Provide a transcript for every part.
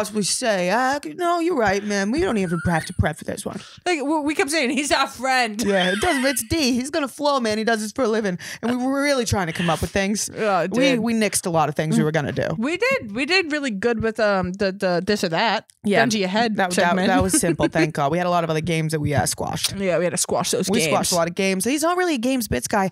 possibly say, uh, no, you're right, man. We don't even have to prep for this one. Like we kept saying, he's our friend. Yeah, it doesn't. It's D. He's gonna flow, man. He does this for a living, and we were really trying to come up with things. Yeah, we we nixed a lot of things we were gonna do. We did. We did really good with um the the this or that. Yeah. Gun to your head. That, that, that was simple. Thank God. We had a lot of other games that we uh, squashed. yeah, we had to squash those games. We games. squashed a lot of games. He's not really a games bits guy.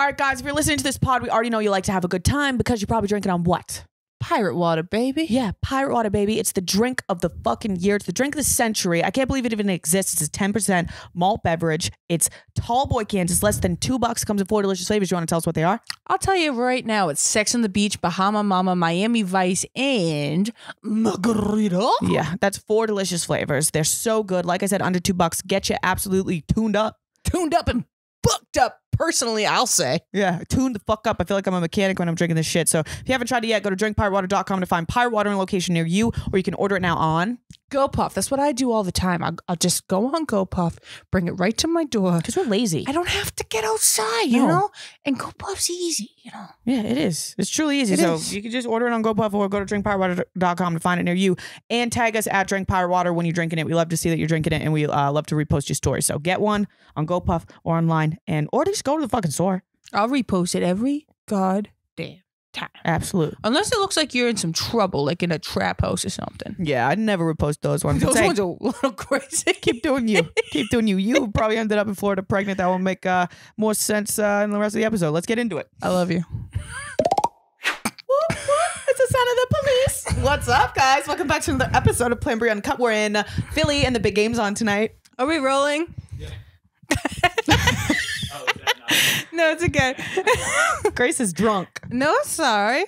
All right, guys, if you're listening to this pod, we already know you like to have a good time because you're probably drinking on what? Pirate water, baby. Yeah, Pirate Water, baby. It's the drink of the fucking year. It's the drink of the century. I can't believe it even exists. It's a 10% malt beverage. It's tall boy cans. It's less than two bucks. Comes in four delicious flavors. You want to tell us what they are? I'll tell you right now, it's Sex on the Beach, Bahama Mama, Miami Vice, and Margarita. Yeah, that's four delicious flavors. They're so good. Like I said, under two bucks. Get you absolutely tuned up. Tuned up and booked up, personally, I'll say. Yeah, tune the fuck up. I feel like I'm a mechanic when I'm drinking this shit. So if you haven't tried it yet, go to drinkpiratewater.com to find Pirate Water in a location near you, or you can order it now on. GoPuff. That's what I do all the time. I'll, I'll just go on GoPuff, bring it right to my door. Because we're lazy. I don't have to get outside, you No. know? And GoPuff's easy, you know? Yeah, it is. It's truly easy. It so is. you can just order it on GoPuff or go to drinkpiratewater.com to find it near you and tag us at Drink Pirate Water when you're drinking it. We love to see that you're drinking it and we uh, love to repost your story. So get one on GoPuff or online and or just go to the fucking store. I'll repost it every goddamn time. Absolutely. Unless it looks like you're in some trouble, like in a trap house or something. Yeah, I'd never repost those ones. Those Say, ones are a little crazy. keep doing you. keep doing you. You probably ended up in Florida pregnant. That will make uh, more sense uh, in the rest of the episode. Let's get into it. I love you. It's the sound of the police. What's up, guys? Welcome back to another episode of Plan Bri Uncut. We're in uh, Philly, and the big game's on tonight. Are we rolling? no, it's okay. Grace is drunk. no, sorry.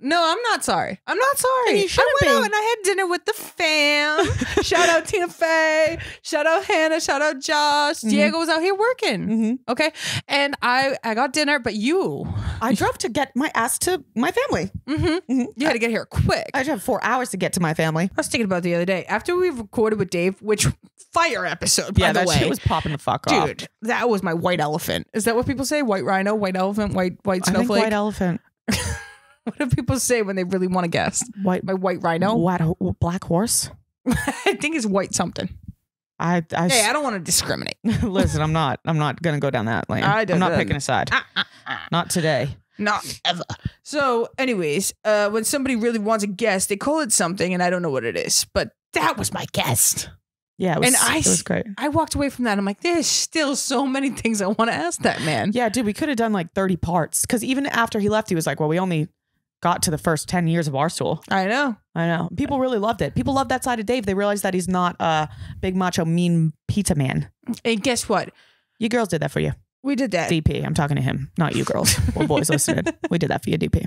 No, I'm not sorry. I'm not sorry. And you I went out and I had dinner with the fam. shout out Tina Fey. Shout out Hannah. Shout out Josh. Diego was out here working. Mm-hmm. Okay, and I I got dinner, but you I drove to get my ass to my family. mm-hmm. you had to get here quick. I have four hours to get to my family. I was thinking about the other day after we recorded with Dave, which fire episode by yeah, the that way. shit was popping the fuck off. Dude, that was my white elephant. Is that what people say? White rhino, white elephant, white white snowflake. white elephant, what do people say when they really want to guess? white, My white rhino. white, black horse. I think it's white something. I, I, Hey, I don't want to discriminate. listen. I'm not. I'm not gonna go down that lane. I I'm don't picking a side. Ah, Not today. Not ever. So, anyways, uh, when somebody really wants a guest, they call it something, and I don't know what it is. But that was my guest. Yeah, it was, And I it was great. I walked away from that. I'm like, there's still so many things I want to ask that man. Yeah, dude, we could have done like 30 parts. Because even after he left, he was like, well, we only got to the first 10 years of Barstool. I know. I know. People really loved it. People love that side of Dave. They realized that he's not a big macho mean pizza man. And guess what? You girls did that for you. We did that. DP. I'm talking to him, not you girls or boys listening. We did that for you, DP.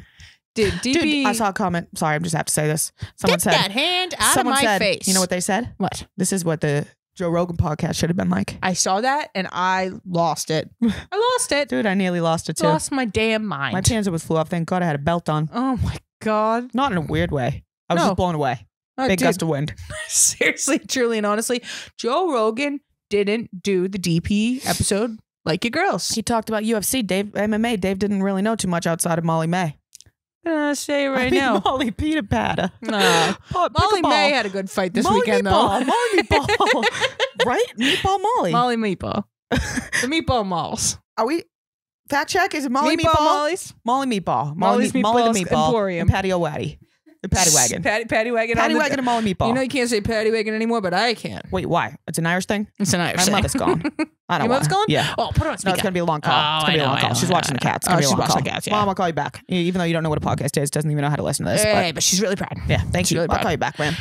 Dude, DB, Dude, I saw a comment. Sorry, I'm just have to say this. Someone get said, that hand out someone of my said, face. you know what they said? What? This is what the Joe Rogan podcast should have been like. I saw that and I lost it. I lost it. Dude, I nearly lost it too. Lost my damn mind. My panzer was flew off. Thank God I had a belt on. oh my god. Not in a weird way. I was No. just blown away. Oh, Big dude, gust of wind. seriously, truly, and honestly, Joe Rogan didn't do the DP episode like your girls. He talked about UFC, Dave MMA. Dave didn't really know too much outside of Molly May. I'm gonna say right I mean, now. Molly Peter Patter. No. Pa- Molly pickleball. May had a good fight this Molly weekend, meatball. though. Molly meatball. right? Meatball Molly. Molly Meatball. the Meatball Malls. Are we? Fact check. Is it Molly meatball, meatball? Molly's. Molly meatball. Molly, Molly's meat- Molly the meatball. Emporium. And Patio Waddy. The paddy wagon. Patty, patty wagon. Paddy on the- wagon and Molly meatball. You know you can't say patty wagon anymore, but I can. Wait, why? It's an Irish thing. It's an Irish My thing. mother's gone. I don't Your mother's gone? Yeah. Oh, put it on No, it's gonna be a long call. Oh, it's gonna be a long call. She's watching the cats. It's Oh, gonna be a she's long watching call. the cats, yeah. Mom, I'll call you back. Even though you don't know what a podcast is, doesn't even know how to listen to this. Hey, but she's really proud. Yeah, thank She's you. really I'll call you back, man.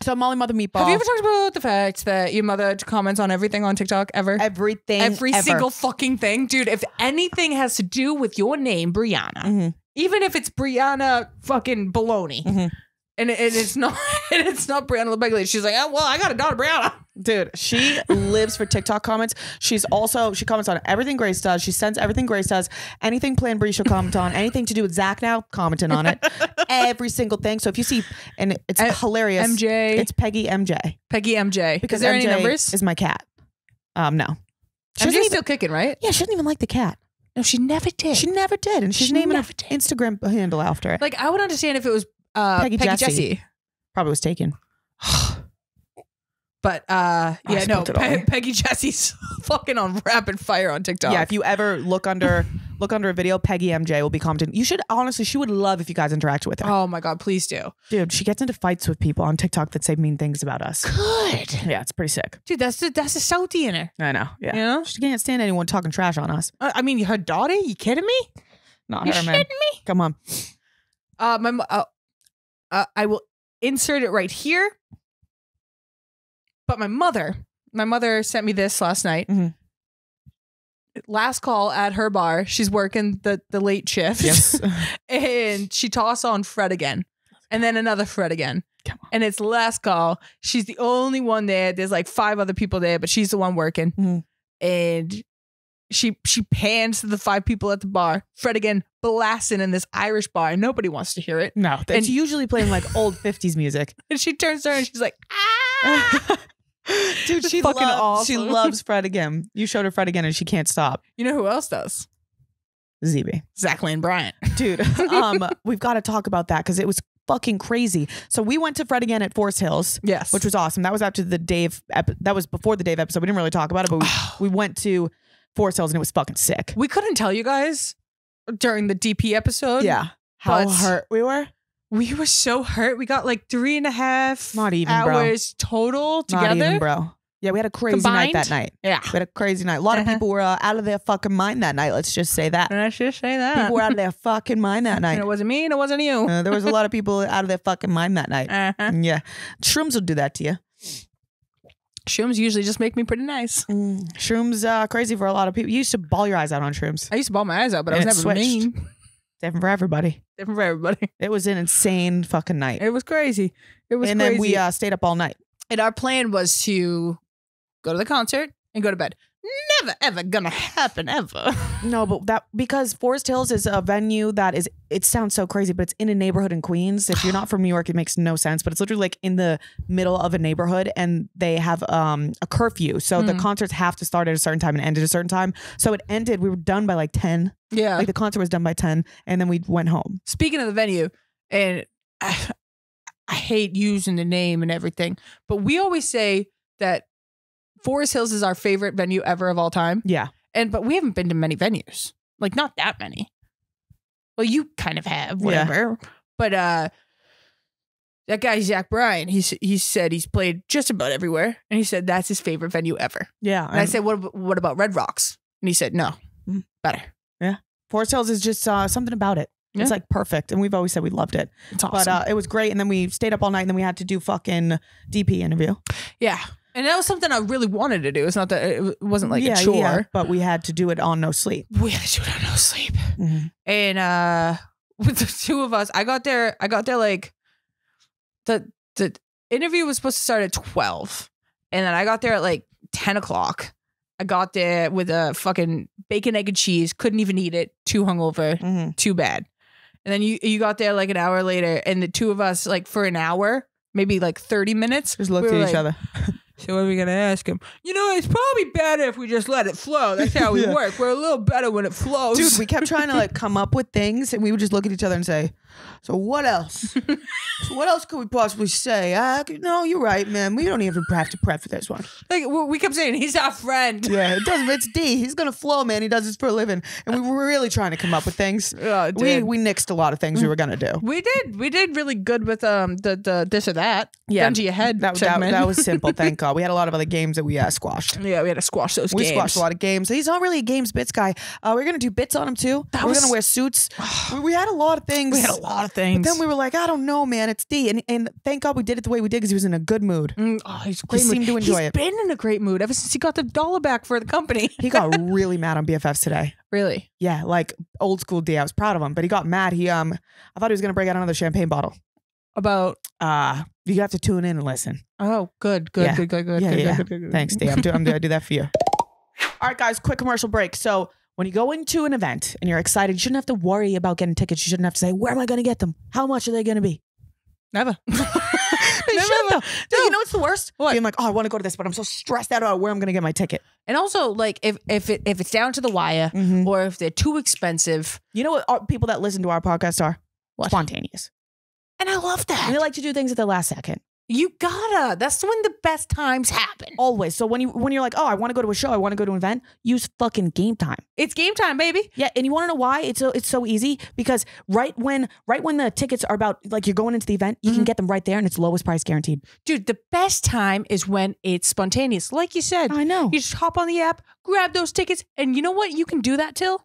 So Molly Mother Meatball. Have you ever talked about the fact that your mother comments on everything on TikTok ever? everything? Every ever. single fucking thing, dude. If anything has to do with your name, Brianna, Mhm. Even if it's Brianna fucking baloney, Mhm. and, and it's not, and it's not Brianna Lapaglia, she's like, oh, well, I got a daughter, Brianna. Dude, she lives for TikTok comments. She's also she comments on everything Grace does. She sends everything Grace does. Anything Plan Bri she'll comment on. Anything to do with Zach now, commenting on it. Every single thing. So if you see, and it's Uh, hilarious. MJ, It's Peggy MJ Peggy MJ. because Is there MJ any numbers? is my cat. Um, no. She doesn't even- still kicking, right? yeah, she doesn't even like the cat. No, she never did. She never did, and she's She naming her never did. Instagram handle after it. like I would understand if it was uh, Peggy Peggy, Jesse. Jesse. Probably was taken. But uh, yeah, no, spilled it all. Pe- Peggy Jesse's fucking on rapid fire on TikTok. Yeah, if you ever look under look under a video, Peggy MJ will be commenting. You should honestly, she would love if you guys interacted with her. oh my god, please do. Dude, she gets into fights with people on TikTok that say mean things about us. Good, Yeah, it's pretty sick. dude. That's the that's the Southie in her. I know. Yeah. You know, She can't stand anyone talking trash on us. I I mean, her daughter. You kidding me? Not You her, man. me? Come on. Uh, my uh, uh, I will insert it right here. But my mother, my mother sent me this last night. Mhm. Last call at her bar. She's working the the late shift. Yes. and she tossed on Fred again, and then another Fred again. Come on. And it's last call. She's the only one there. There's like five other people there, but she's the one working. Mhm. And she she pans to the five people at the bar. Fred again blasting in this Irish bar. and Nobody wants to hear it. no. It's And- usually playing like old 50s music. And she turns to her and she's like, ah. Dude, she fucking loves, she loves Fred again. You showed her Fred again and she can't stop. You know who else does? ZB. Zach Lane Bryant. Dude, um, we've got to talk about that because it was fucking crazy. So we went to Fred again at Forest Hills, Yes. which was awesome. That was after the Dave, ep- that was before the Dave episode. We didn't really talk about it, but we, we went to Forest Hills and it was fucking sick. we couldn't tell you guys during the DP episode. Yeah. How hurt we were? We were so hurt. We got like three and a half Not even, bro. hours total together. Not even, bro. Yeah, we had a crazy night that night. Yeah. We had a crazy night. A lot of Uh-huh. people were uh, out of their fucking mind that night. Let's just say that. And I should say that. People were out of their fucking mind that and night. it wasn't me and it wasn't you. Uh, there was a lot of people out of their fucking mind that night. Uh-huh. Yeah. Shrooms will do that to you. Shrooms usually just make me pretty nice. Mm, shrooms uh crazy for a lot of people. You used to ball your eyes out on shrooms. I used to ball my eyes out, but I was never switched. mean. Different for everybody. Different for everybody. It was an insane fucking night. It was crazy. It was and crazy. then we uh stayed up all night. and our plan was to go to the concert and go to bed. Never ever gonna happen ever. No, but that because Forest Hills is a venue that is it sounds so crazy, but it's in a neighborhood in Queens. If you're not from New York, it makes no sense. But it's literally like in the middle of a neighborhood and they have um a curfew. So the Mm. concerts have to start at a certain time and end at a certain time. So it ended, we were done by like 10. Yeah. Like the concert was done by 10 and then we went home. Speaking of the venue, and I, I hate using the name and everything, but we always say that Forest Hills is our favorite venue ever of all time. Yeah. And but we haven't been to many venues. Like not that many. Well, you kind of have, whatever. But uh that guy Zach Bryan, he he said he's played just about everywhere, and he said that's his favorite venue ever. Yeah. And I said, what what about Red Rocks? And he said, no, better. Yeah, Forest Hills is just uh, something about it. Yeah. It's like perfect. And we've always said we loved it. It's awesome. But uh, it was great. And then we stayed up all night and then we had to do fucking DP interview. yeah, and that was something I really wanted to do. It's not that it wasn't like yeah, a chore. yeah, but we had to do it on no sleep. We had to do it on no sleep. Mm-hmm. and uh with the two of us i got there i got there like the the interview was supposed to start at 12 and then i got there at like 10 o'clock i got there with a fucking bacon egg and cheese couldn't even eat it too hungover Mm-hmm. too bad and then you you got there like an hour later and the two of us like for an hour maybe like 30 minutes Just looked we at each like, other. so what are we gonna ask him you know it's probably better if we just let it flow that's how we Yeah. work we're a little better when it flows Dude, we kept trying to like come up with things and we would just look at each other and say, So what else? so what else could we possibly say? Uh, no, you're right, man. We don't even have to prep for this one. Like we kept saying, he's our friend. Yeah, it doesn't it's D. He's gonna flow, man. He does this for a living. And we were really trying to come up with things. Oh, We we nixed a lot of things we were gonna do. We did. We did really good with um the the this or that. Yeah, Gun to your head. That, that, that was simple, thank God. We had a lot of other games that we uh, squashed. yeah, we had to squash those We games. squashed a lot of games. He's not really a games bits guy. Uh, we're gonna do bits on him too. That we're was- gonna wear suits. we, we had a lot of things. We had a lot of things. But then we were like, I don't know, man. It's D, and and thank God we did it the way we did because he was in a good mood. Mm, oh, he's great mood. seemed to enjoy He's it. been in a great mood ever since he got the dollar back for the company. He got really mad on BFFs today. really? Yeah, like old school D. I was proud of him, but he got mad. He um, I thought he was gonna break out another champagne bottle. About Uh, you have to tune in and listen. oh, good, good, Yeah. good, good, good, Yeah, good, yeah. good, good, good. Thanks, D. I'm, do- I'm gonna do that for you. All right, guys, quick commercial break. So when you go into an event and you're excited, you shouldn't have to worry about getting tickets. You shouldn't have to say, where am I gonna get them? How much are they gonna be? Never. Never. Dude, No. you know what's the worst? What? Being like, oh, I want to go to this, but I'm so stressed out about where I'm gonna get my ticket. And also, like, if if it if it's down to the wire, mm-hmm. or if they're too expensive, You know what our, people that listen to our podcast are? What? Spontaneous. And I love that. they like to do things at the last second. You gotta. That's when the best times happen. Always. So when you when you're like, oh, I want to go to a show, I want to go to an event, use fucking game time. It's game time, baby. Yeah, and you want to know why it's so it's so easy because right when right when the tickets are about like you're going into the event, you can Mhm. get them right there and it's lowest price guaranteed. Dude, the best time is when it's spontaneous. Like you said, I know. you just hop on the app, grab those tickets, and you know what? You can do that till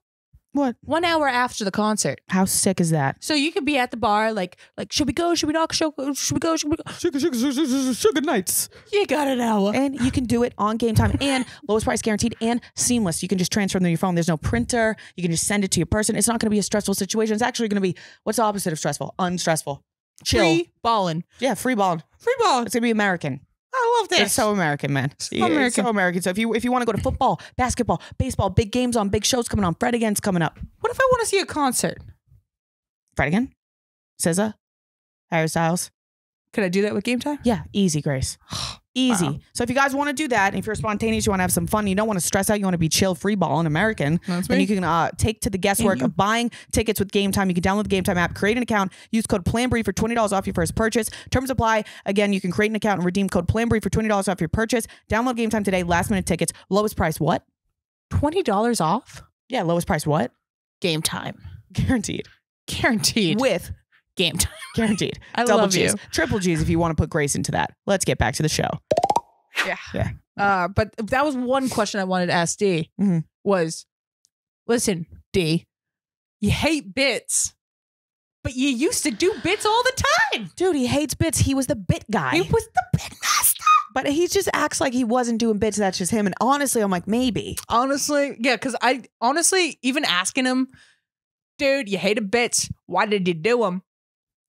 What? one hour after the concert. How sick is that? So you could be at the bar, like, like, should we go? Should we not? Should, should we go? Should we go? Sugar, sugar, sugar, sugar, sugar nights. You got an hour. And you can do it on game time and lowest price guaranteed and seamless. You can just transfer them to your phone. There's no printer. You can just send it to your person. It's not going to be a stressful situation. It's actually going to be what's the opposite of stressful? Unstressful. Chill. Free balling. Yeah, free ball. Free ball. It's going to be American. I love this. It's so American, man. So Yeah, It's American. so American. So if you if you want to go to football, basketball, baseball, big games on, big shows coming on, Fred again's coming up. what if I want to see a concert? Fred again? SZA? Harry Styles? Could I do that with game time? Yeah, easy, Grace. Easy. Wow. So if you guys want to do that, if you're spontaneous, you want to have some fun, you don't want to stress out, you want to be chill, free ball and American, That's then you can uh, take to the guesswork of buying tickets with Game Time. You can download the Game Time app, create an account, use code PLANBRIEF for $20 off your first purchase. Terms apply. Again, you can create an account and redeem code PLANBRIEF for $20 off your purchase. Download Game Time today. Last minute tickets. Lowest price what? Twenty dollars off. Yeah, lowest price what? Game time. Guaranteed. Guaranteed. With game time. guaranteed. I Double love G's. you. Triple G's if you want to put Grace into that. Let's get back to the show. Yeah. Yeah. Uh, but that was one question I wanted to ask D. Mhm. Was, listen, D, you hate bits, but you used to do bits all the time. Dude, he hates bits. He was the bit guy. He was the bit master. But he just acts like he wasn't doing bits. That's just him. And honestly, I'm like, maybe. Honestly, yeah, because I honestly even asking him, dude, you hated bits. Why did you do them?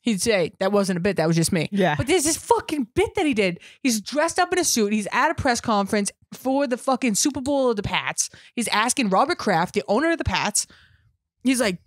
He'd say that wasn't a bit. That was just me. Yeah. But there's this fucking bit that he did. He's dressed up in a suit. He's at a press conference for the fucking Super Bowl of the Pats. He's asking Robert Kraft, the owner of the Pats. He's like,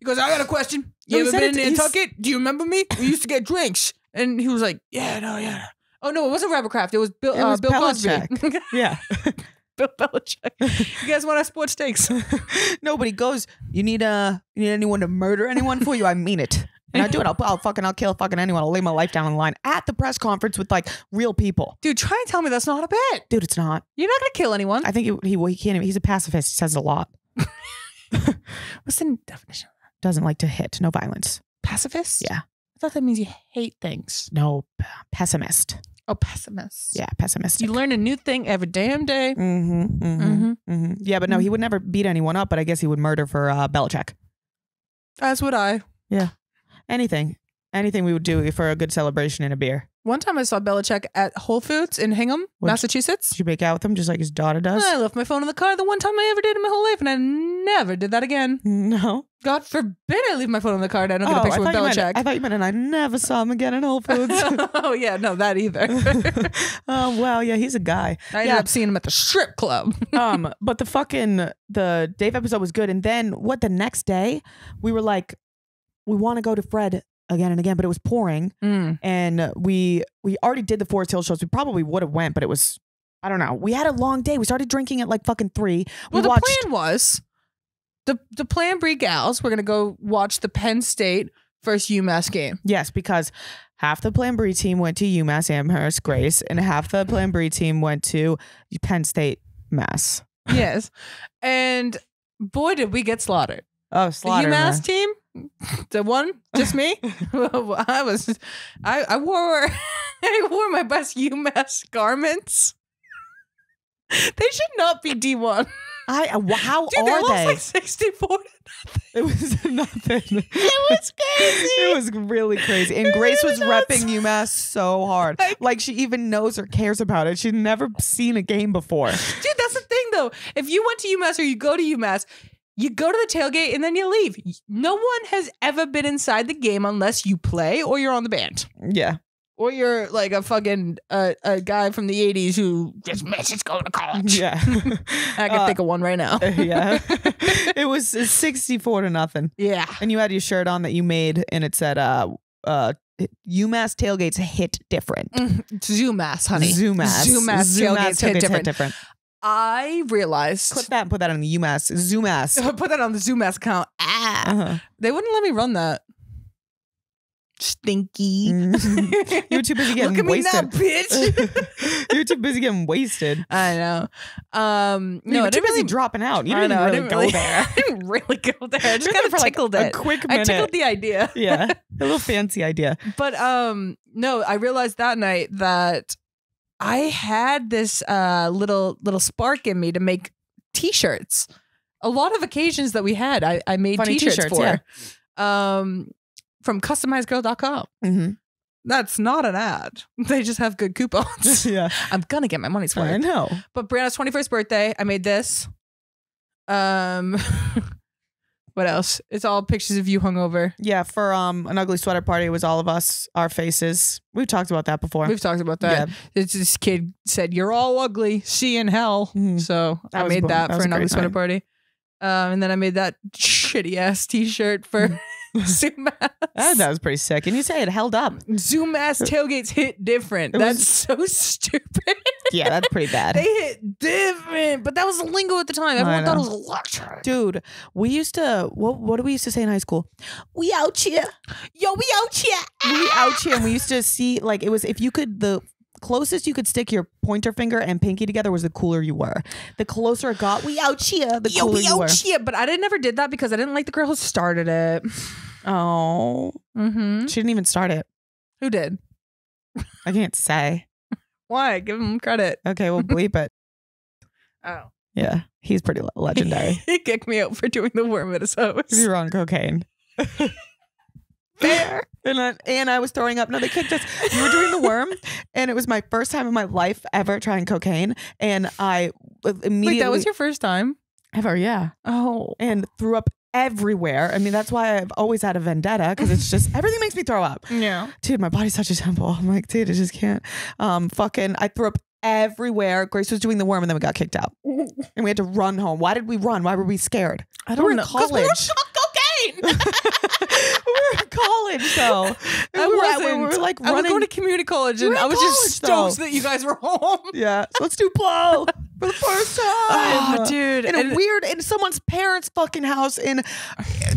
he goes, I got a question. You he ever been in Nantucket? Do you remember me? We used to get drinks. And he was like, Yeah, no, yeah. Oh no, it wasn't Robert Kraft. It was Bill. It uh, was Bill Cosby. Belichick. yeah. Bill Belichick. You guys want our sports takes? Nobody goes, you need uh you need anyone to murder anyone for you? I mean it. And I do it. I'll, I'll fucking I'll kill fucking anyone. I'll lay my life down on the line at the press conference with like real people. Dude, try and tell me that's not a bit. Dude, it's not. You're not gonna kill anyone. I think he he, well, he can't. even- He's a pacifist. He says it a lot. What's the definition? Doesn't like to hit. No violence. Pacifist? Yeah. I thought that means you hate things. No pessimist. Oh, pessimist. Yeah, pessimist. You learn a new thing every damn day. Mm-hmm, mm-hmm, mm-hmm. Yeah, but no, he would never beat anyone up. But I guess he would murder for uh, Belichick. As would I. Anything, anything we would do for a good celebration and a beer. One time I saw Belichick at Whole Foods in Hingham, Massachusetts. Did you make out with him just like his daughter does? I left my phone in the car the one time I ever did in my whole life, and I never did that again. no. God forbid I leave my phone in the car and I don't get Oh, a picture with thought you meant- Belichick. I thought you meant, and I never saw him again in Whole Foods. oh yeah, no, that either. oh well, yeah, he's a guy. I ended Yeah. up seeing him at the strip club. um, but the fucking the Dave episode was good, and then what? The next day, we were like, we want to go to Fred again and again, but it was pouring, Mm. and we we already did the Forest Hill shows. We probably would have went, but it was. I don't know. We had a long day. We started drinking at like fucking three. We Well, the watched. plan was the the plan Bri gals. We're gonna go watch the Penn State versus UMass game. Yes, because half the Plan Bri team went to UMass Amherst Grace, and half the Plan Bri team went to Penn State Mass. yes, and boy, did we get slaughtered. Oh, The slaughter! UMass team, the one, just me. I was, I, I wore, I wore my best UMass garments. They should not be D one. I uh, how Dude, they are they? like sixty four. it was nothing. It was crazy. It was really crazy. And It Grace really was was. repping UMass so hard. Like- Like she even knows or cares about it. She'd never seen a game before. Dude, that's the thing though. If you went to UMass or you go to UMass, you go to the tailgate and then you leave. No one has ever been inside the game unless you play or you're on the band. Yeah. Or you're like a fucking uh, a guy from the 80s who just misses going to college. Yeah. I can Uh, think of one right now. yeah. it was 64 to nothing. Yeah. And you had your shirt on that you made and it said uh uh, UMass tailgates hit different. Zoomass, honey. Zoomass. Zoomass tailgates hit different. different. I realized. Clip that and put that on the UMass. Zoomass. Put that on the Zoomass account. Ah, Uh-huh. they wouldn't let me run that. Stinky. You were too busy getting Look at me now, wasted. bitch. You're too busy getting wasted. I know. Um, No, no, you I were too busy really dropping out. You didn't know, really didn't go really- there. I didn't really go there. I just kind of for, like, tickled a it. quick I tickled the idea. yeah, a little fancy idea. But um, no, I realized that night that I had this uh little little spark in me to make t-shirts. A lot of occasions that we had, I, I made Funny t-shirts, t-shirts, for. Um, from customizedgirl.com. Mm-hmm. That's not an ad. They just have good coupons. yeah, I'm gonna get my money's worth. I know. But Brianna's 21st birthday, I made this. Um, what else? It's all pictures of you hungover. Yeah, for um an ugly sweater party, it was all of us, our faces. We've talked about that before. We've talked about that. Yeah. It's this kid said, "You're all ugly. See in hell." Mhm. So That I made that, that for an ugly sweater night. party. Um, and then I made that shitty ass T-shirt for Zoom ass. Ah, that was pretty sick. And you say it held up. Zoom ass tailgates hit different. It That's was- so stupid. Yeah, that's pretty bad. they hit different, but that was the lingo at the time. Everyone thought it was electric. Dude, we used to what what did we used to say in high school? We out here. Yo, we out here. We out here and we used to see like it was if you could the closest you could stick your pointer finger and pinky together was the cooler you were. The closer it got, we out here, the Yo, cooler we you were. out here. But I didn't never did that because I didn't like the girl who started it. Oh, Mm-hmm. she didn't even start it. Who did? I can't say. Why? Give him credit. Okay, we'll bleep it. Oh. Yeah, he's pretty legendary. he kicked me out for doing the worm at episodes. you were on cocaine. Fair. And I, and I was throwing up. No, they kicked us. You were doing the worm, and it was my first time in my life ever trying cocaine. And I immediately Wait, that was your first time? ever, yeah, Oh. and threw up everywhere. I mean, that's why I've always had a vendetta because it's just everything makes me throw up. Yeah. Dude, my body's such a temple. I'm like, dude, I just can't. Um, fucking, I threw up everywhere. Grace was doing the worm, and then we got kicked out, and we had to run home. Why did we run? Why were we scared? I We were in know. 'Cause we were college. cocaine. we were in college, though. I we, were, wasn't. we were like I was going to community college and were I was just stoked though. that you guys were home. yeah, so let's do blow for the first oh, time. Oh, dude. in a weird in someone's parents' fucking house. And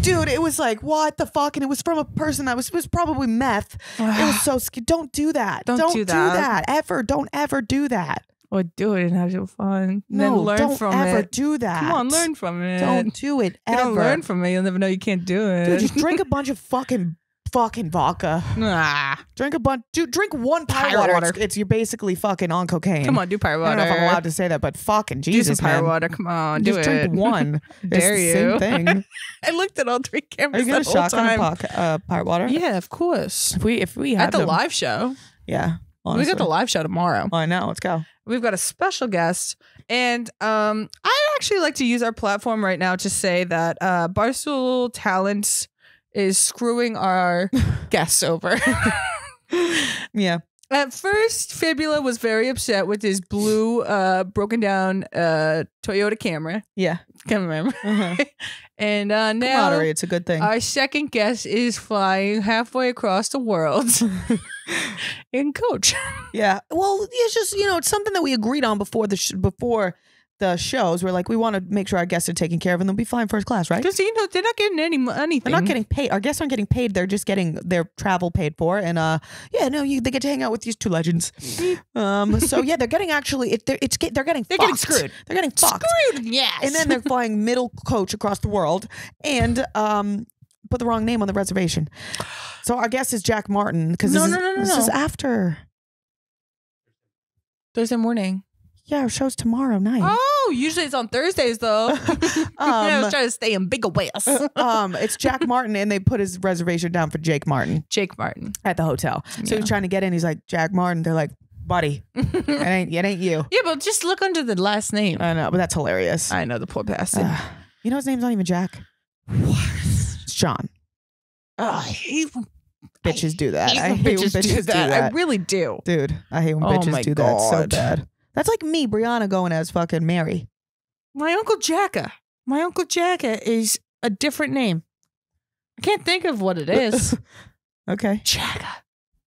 dude, it was like what the fuck, and it was from a person that was was probably meth. It was so don't do that. Don't do that. ever. Don't ever do that. Or do it and have some fun. No, then learn don't from ever it. do that. Come on, learn from it. Don't do it you don't learn from it, you'll never know you can't do it. Dude, just drink a bunch of fucking fucking vodka. Ah, Drink a bunch. Dude, drink one pirate Pirate water. water. It's, it's you're basically fucking on cocaine. come on, do pirate I don't know if I'm allowed to say that, but fucking Jesus, some pirate man. water. Come on, do Just it. drink one. It's Dare the you? Same thing. I looked at all three cameras. Are you gonna the whole shotgun a time. poc- uh, pirate water? Yeah, of course. If we if we have At the them. live show. yeah. We got the live show tomorrow. Oh, I know. Let's go. We've got a special guest. And um, I actually like to use our platform right now to say that uh, Barstool Talents is screwing our guests over. Yeah. At first, Fibula was very upset with his blue, uh, broken down uh, Toyota Camry. Yeah. Can't remember. Uh-huh. and uh, now Camaraderie. It's a good thing. our second guest is flying halfway across the world in coach. yeah. Well, it's just you know it's something that we agreed on before the sh- before the shows. We're like we want to make sure our guests are taken care of and they'll be flying first class, right? Because you know they're not getting any mo- anything. They're not getting paid. Our guests aren't getting paid. They're just getting their travel paid for. And uh, yeah, no, you they get to hang out with these two legends. Um, so yeah, they're getting actually. It, they're, it's get- they're getting They're getting fucked. screwed. They're getting fucked. screwed. Yes. And then they're flying middle coach across the world and um put the wrong name on the reservation. So our guest is Jack Martin because No, this, no, is, no, no, this is no. after. Thursday morning. Yeah, our show's tomorrow night. Oh, usually it's on Thursdays though. I was trying to stay in bigger ways. um, it's Jack Martin, and they put his reservation down for Jake Martin Jake Martin. at the hotel. So Yeah. he's trying to get in. He's like Jack Martin. They're like, buddy, it ain't it ain't you. Yeah, but just look under the last name. I know, but that's hilarious. I know the poor bastard. Uh, you know his name's not even Jack. What? It's John. Oh, I hate when, Bitches do that. hate I when hate bitches, when bitches do that. I really do. Dude, I hate when Oh bitches do that so bad. That's like me, Brianna, going as fucking Mary. My uncle Jacka. My uncle Jacka is a different name. I can't think of what it is. Okay. Jagga.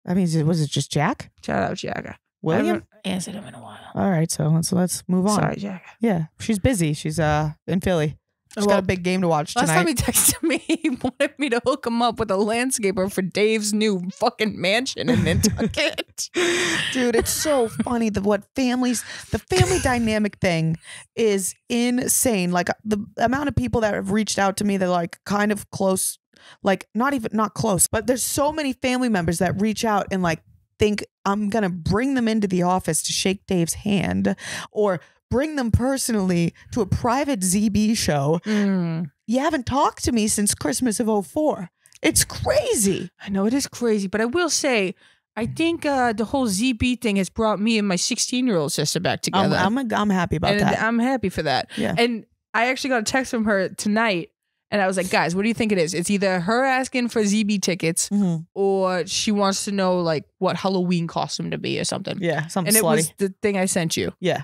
That means it was it just Jack? Shout out Jagga. I William? haven't answered him in a while. All right, so let's let's move on. Sorry, Jagga. Yeah, she's busy. She's uh in Philly. She's Well, got a big game to watch tonight. Last time he texted me, he wanted me to hook him up with a landscaper for Dave's new fucking mansion in Nantucket. Dude, it's so funny the what families the family dynamic thing is insane. Like uh, the amount of people that have reached out to me, they're like kind of close, like not even not close, but there's so many family members that reach out and like think I'm gonna bring them into the office to shake Dave's hand or bring them personally to a private ZB show. Mm. You haven't talked to me since Christmas of 04. It's crazy. I know it is crazy, but I will say, I think uh, the whole ZB thing has brought me and my 16 year old sister back I'm, together. I'm, I'm happy about and that. I'm happy for that. Yeah. And I actually got a text from her tonight, and I was like, guys, what do you think it is? It's either her asking for ZB tickets Mhm. or she wants to know like what Halloween costume to be or something. Yeah, something and it was the thing I sent you. yeah.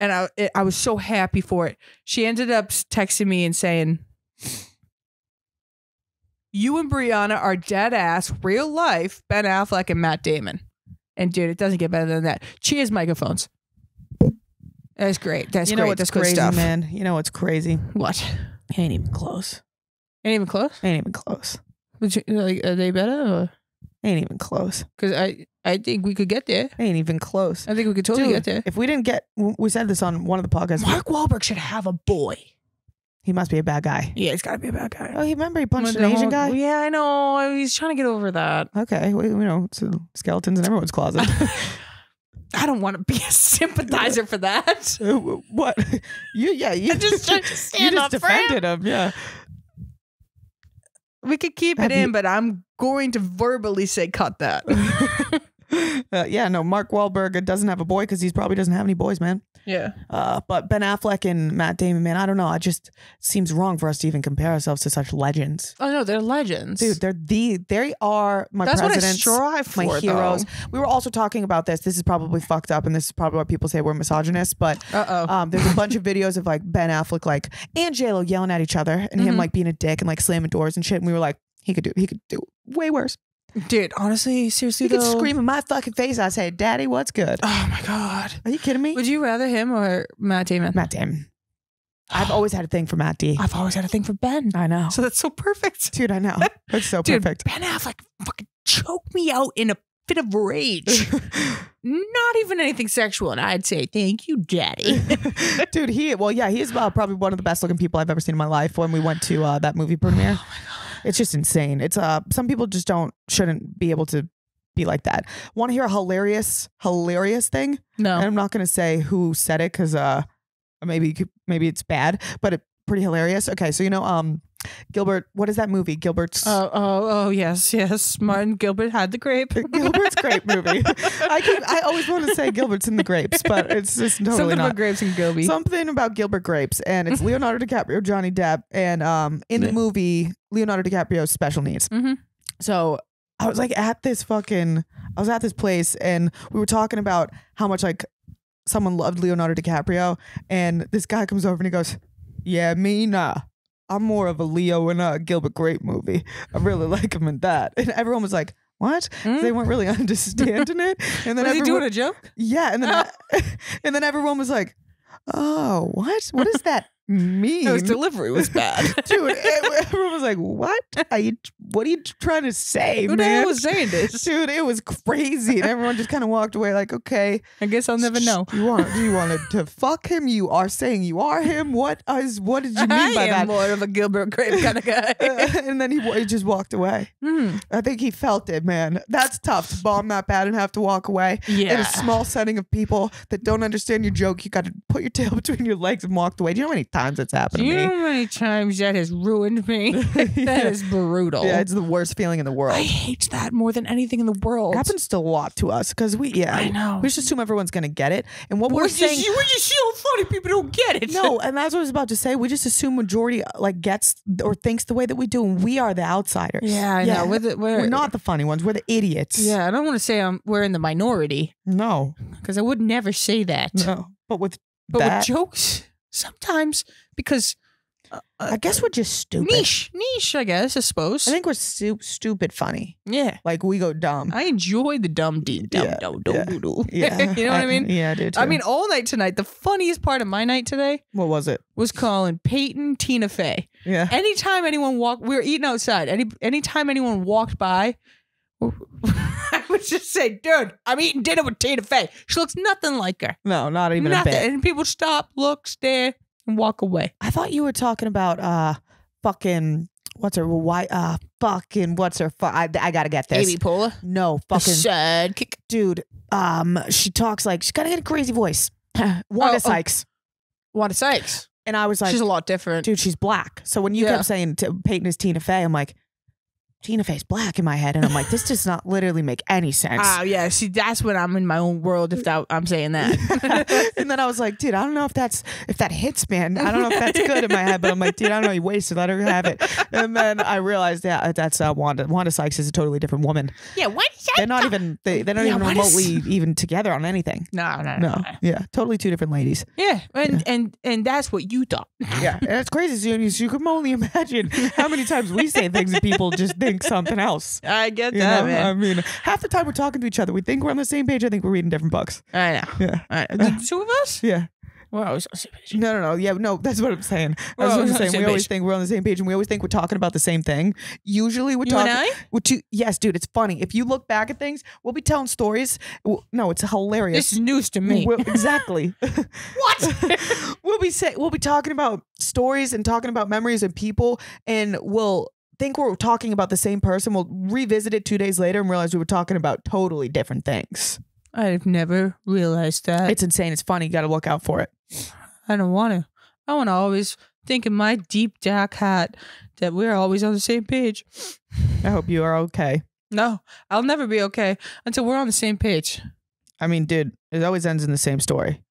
And I it, I was so happy for it. She ended up texting me and saying, "You and Brianna are dead ass real life Ben Affleck and Matt Damon." And dude, it doesn't get better than that. Cheers, microphones. That's great. That's you know great. what's That's crazy, good stuff. man. You know what's crazy? What? Ain't even close. Ain't even close. Ain't even close. Would you- like, are they better? Or? Ain't even close. Because I I think we could get there. Ain't even close. I think we could totally Dude, get there. if we didn't get, we said this on one of the podcasts. Mark Wahlberg should have a boy. He must be a bad guy. Yeah, he's got to be a bad guy. Oh, he remember he punched The an Asian whole- guy. Yeah, I know. He's trying to get over that. Okay, well, you know, it's, skeletons in everyone's closet. I don't want to be a sympathizer for that. Uh, what? You? Yeah, you I just tried to you just up for him. defended him. Yeah. We could keep Have it in, you- but I'm going to verbally say cut that. Uh, yeah, no, Mark Wahlberg doesn't have a boy because he probably doesn't have any boys, man. yeah. Uh, but Ben Affleck and Matt Damon, man, I don't know. I just seems wrong for us to even compare ourselves to such legends. Oh no, they're legends, Dude, they're the they are my That's what I presidents, strive for. my heroes. We were also talking about this. This is probably fucked up, and this is probably why people say we're misogynists. But Uh um, there's a bunch of videos of like Ben Affleck, like and J Lo yelling at each other, and him Mhm. like being a dick and like slamming doors and shit. And we were like, he could do, he could do way worse. Dude, honestly, seriously, He could though. scream in my fucking face. I say, Daddy, what's good? Oh my god. Are you kidding me? Would you rather him or Matt Damon? Matt Damon. I've always had a thing for Matt D. I've always had a thing for Ben. I know, So that's so perfect. dude. I know. That's so Dude, perfect. Ben Affleck fucking choked me out in a fit of rage. Not even anything sexual, and I'd say thank you, Daddy. Dude, he well, yeah, he is uh, probably one of the best looking people I've ever seen in my life. When we went to uh, that movie premiere, it's just insane. It's uh, some people just don't shouldn't be able to be like that. Want to hear a hilarious, hilarious thing? no. And I'm not gonna say who said it because uh, maybe maybe it's bad, but it pretty hilarious. Okay, so you know, um, Gilbert, what is that movie? Gilbert's. Oh, oh, oh, yes, yes. Martin Gilbert had the grape. Gilbert's Grape movie. I keep, I always want to say Gilbert's in the grapes, but it's just totally Something not. about grapes and Gilby. Something about Gilbert Grapes, and it's Leonardo DiCaprio, Johnny Depp, and um, in the movie, Leonardo DiCaprio's special needs. Mhm. So I was like at this fucking, I was at this place, and we were talking about how much like someone loved Leonardo DiCaprio, and this guy comes over and he goes, "Yeah, me nah." I'm more of a Leo in a Gilbert Grape movie. I really like him in that. And everyone was like, what? Mm? They weren't really understanding it. And then Was he everyone, doing a joke? yeah, and then and then everyone was like, "Oh, what? What is that mean?" No, his delivery was bad. Dude, everyone was like, "What? Are you? What are you trying to say, Who man?" was saying this? Dude, it was crazy, and everyone just kind of walked away like, "Okay, I guess I'll never know. You want? Do you want to fuck him? You are saying you are him. What is? What did you mean I by am that?" more of a Gilbert Grape kind of guy. and then he, he just walked away. Hmm. I think he felt it, man. That's tough to bomb that bad and have to walk away. Yeah. in a small setting of people that don't understand your joke, you got to put your tail between your legs and walk away. Do you know how many times that's happened you to know how many times that has ruined me? That Yeah. is brutal. Yeah, it's the worst feeling in the world. I hate that more than anything in the world. It happens to a lot to us because we, yeah, I know. we just assume everyone's gonna get it. And what we're We're saying, just, we're just so funny. People don't get it. no, and that's what I was about to say. We just assume majority like gets or thinks the way that we do, and we are the outsiders. Yeah, I know. We're, the, we're, We're not the funny ones. We're the idiots. Yeah, I don't want to say I'm we're in the minority No. because I would never say that. No. But with But that, with jokes, sometimes because uh, uh, I guess we're just stupid. niche, niche. I guess I suppose. I think we're stu- stupid funny. yeah. Like we go dumb. I enjoy the dumb D. Dumb, Yeah, dumb, yeah, dumb, doo-doo. Yeah. you know what I mean? Yeah, I do too. I mean, all night tonight, the funniest part of my night today what was it? was calling Payton Tina Fey. Yeah. Anytime anyone walked, we were eating outside. Any anytime anyone walked by, I would just say, "Dude, I'm eating dinner with Tina Fey. She looks nothing like her. No, not even nothing." a bit. And people stop, look, stare, and walk away. I thought you were talking about uh fucking what's her why uh fucking what's her fu- I, I gotta get this. Amy Poehler, No, fucking sidekick. dude. Um, she talks like she's gotta get a crazy voice. Wanda Oh, oh. Sykes, Wanda Sykes. and I was like, She's a lot different. dude, she's black. So when you Yeah. kept saying t- Payton is Tina Fey, I'm like, Tina Fey's black in my head, and I'm like, this does not literally make any sense. Oh yeah, see, that's when I'm in my own world. If that I'm saying that. and then I was like, dude, I don't know if that's if that hits, man. I don't know if that's good in my head, but I'm like, dude, I don't know. You wasted. Let her have it. And then I realized, yeah, that's uh, Wanda. Wanda Sykes is a totally different woman. yeah, what? that? They're not even. They, they're not Yeah, even what is- remotely even together on anything. No, no, no. No. Yeah. Totally two different ladies. Yeah, and and and that's what you thought. Yeah. And it's crazy. So you, you can only imagine how many times we say things and people just think something else. I get You that, know? man. I mean, half the time we're talking to each other, we think we're on the same page. I think we're reading different books. I know. Yeah. I know. The two of us? Yeah. We're always on the same page. No, no, no. Yeah, no, that's what I'm saying. We're That's what I'm saying. We always page. think we're on the same page and we always think we're talking about the same thing. Usually we're You and talking. I? We're too, yes, dude, it's funny. If you look back at things, we'll be telling stories. No, it's hilarious. This is news to me. We'll- exactly. what? we'll be say, we'll be talking about stories and talking about memories and people, and we'll think we're talking about the same person. We'll revisit it two days later and realize we were talking about totally different things. I've never realized that. It's insane. It's funny. You got to look out for it. I don't want to. I want to always think in my deep dark hat that we're always on the same page. I hope you are okay. No, I'll never be okay until we're on the same page. I mean, dude, it always ends in the same story.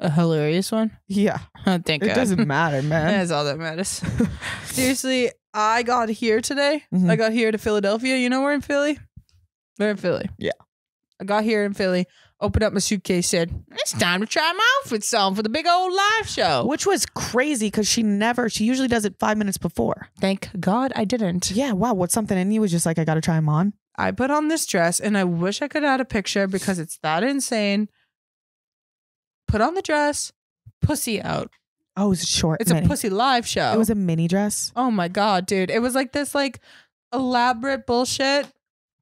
A hilarious one. Yeah, Oh, thank it God. doesn't matter, man. That's all that matters. Seriously, I got here today. Mhm. I got here to Philadelphia. You know we're in Philly? We're in Philly. Yeah. I got here in Philly, opened up my suitcase, said, It's time to try my outfits on for the big old live show. Which was crazy because she never, she usually does it five minutes before. Thank God I didn't. Yeah, wow. What's something in you was just like, I got to try them on. I put on this dress and I wish I could add a picture because it's that insane. Put on the dress, pussy out. Oh, it was short. It's a pussy live show. It was a mini dress. oh my God, dude. It was like this like elaborate bullshit.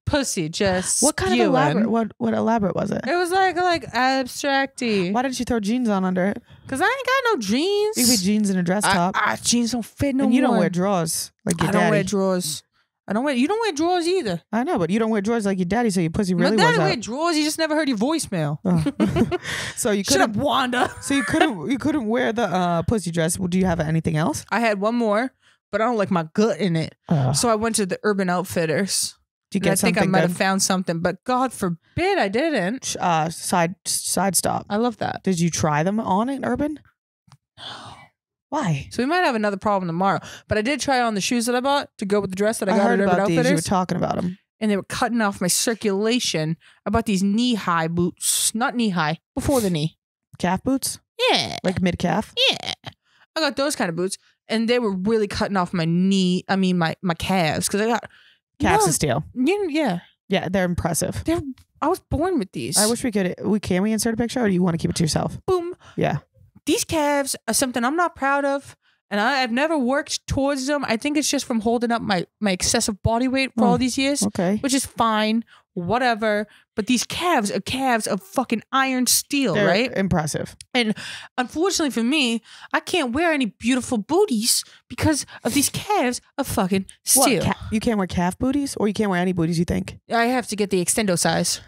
Pussy just What kind of elaborate? What what elaborate was it? It was like like abstracty. Why didn't you throw jeans on under it? Cause I ain't got no jeans. You could be jeans and a dress top, I, jeans don't fit no and you don't wear drawers like your I don't daddy. wear drawers. I don't wear. You don't wear drawers either. I know, but you don't wear drawers like your daddy, so your pussy really My was daddy wear out. drawers. You just never heard your voicemail. Oh. so you Shut up, couldn't. Wanda. So you couldn't. You couldn't wear the uh, pussy dress. Well, do you have anything else? I had one more, but I don't like my gut in it. So I went to the Urban Outfitters. do you And I think I something might good? have found something, but God forbid I didn't. uh, side side stop. I love that. Did you try them on in Urban? Why? So we might have another problem tomorrow. But I did try on the shoes that I bought to go with the dress that I, I, got heard at Urban about these. You were talking about them. and they were cutting off my circulation. I bought these knee high boots, not knee high, before the knee. Calf boots, Yeah, like mid calf. yeah. I got those kind of boots, and they were really cutting off my knee. I mean, my my calves because I got Calves No, of steel. Yeah, yeah. Yeah, they're impressive. They're. I was born with these. I wish we could. We can we insert a picture, or do you want to keep it to yourself? Boom. Yeah. These calves are something I'm not proud of, and I, I've never worked towards them. I think it's just from holding up my my excessive body weight for Oh, all these years, Okay. which is fine, whatever. But these calves are calves of fucking iron steel, They're right? impressive. And unfortunately for me, I can't wear any beautiful booties because of these calves of fucking What, steel. ca- you can't wear calf booties, or you can't wear any booties. You think? I have to get the extendo size.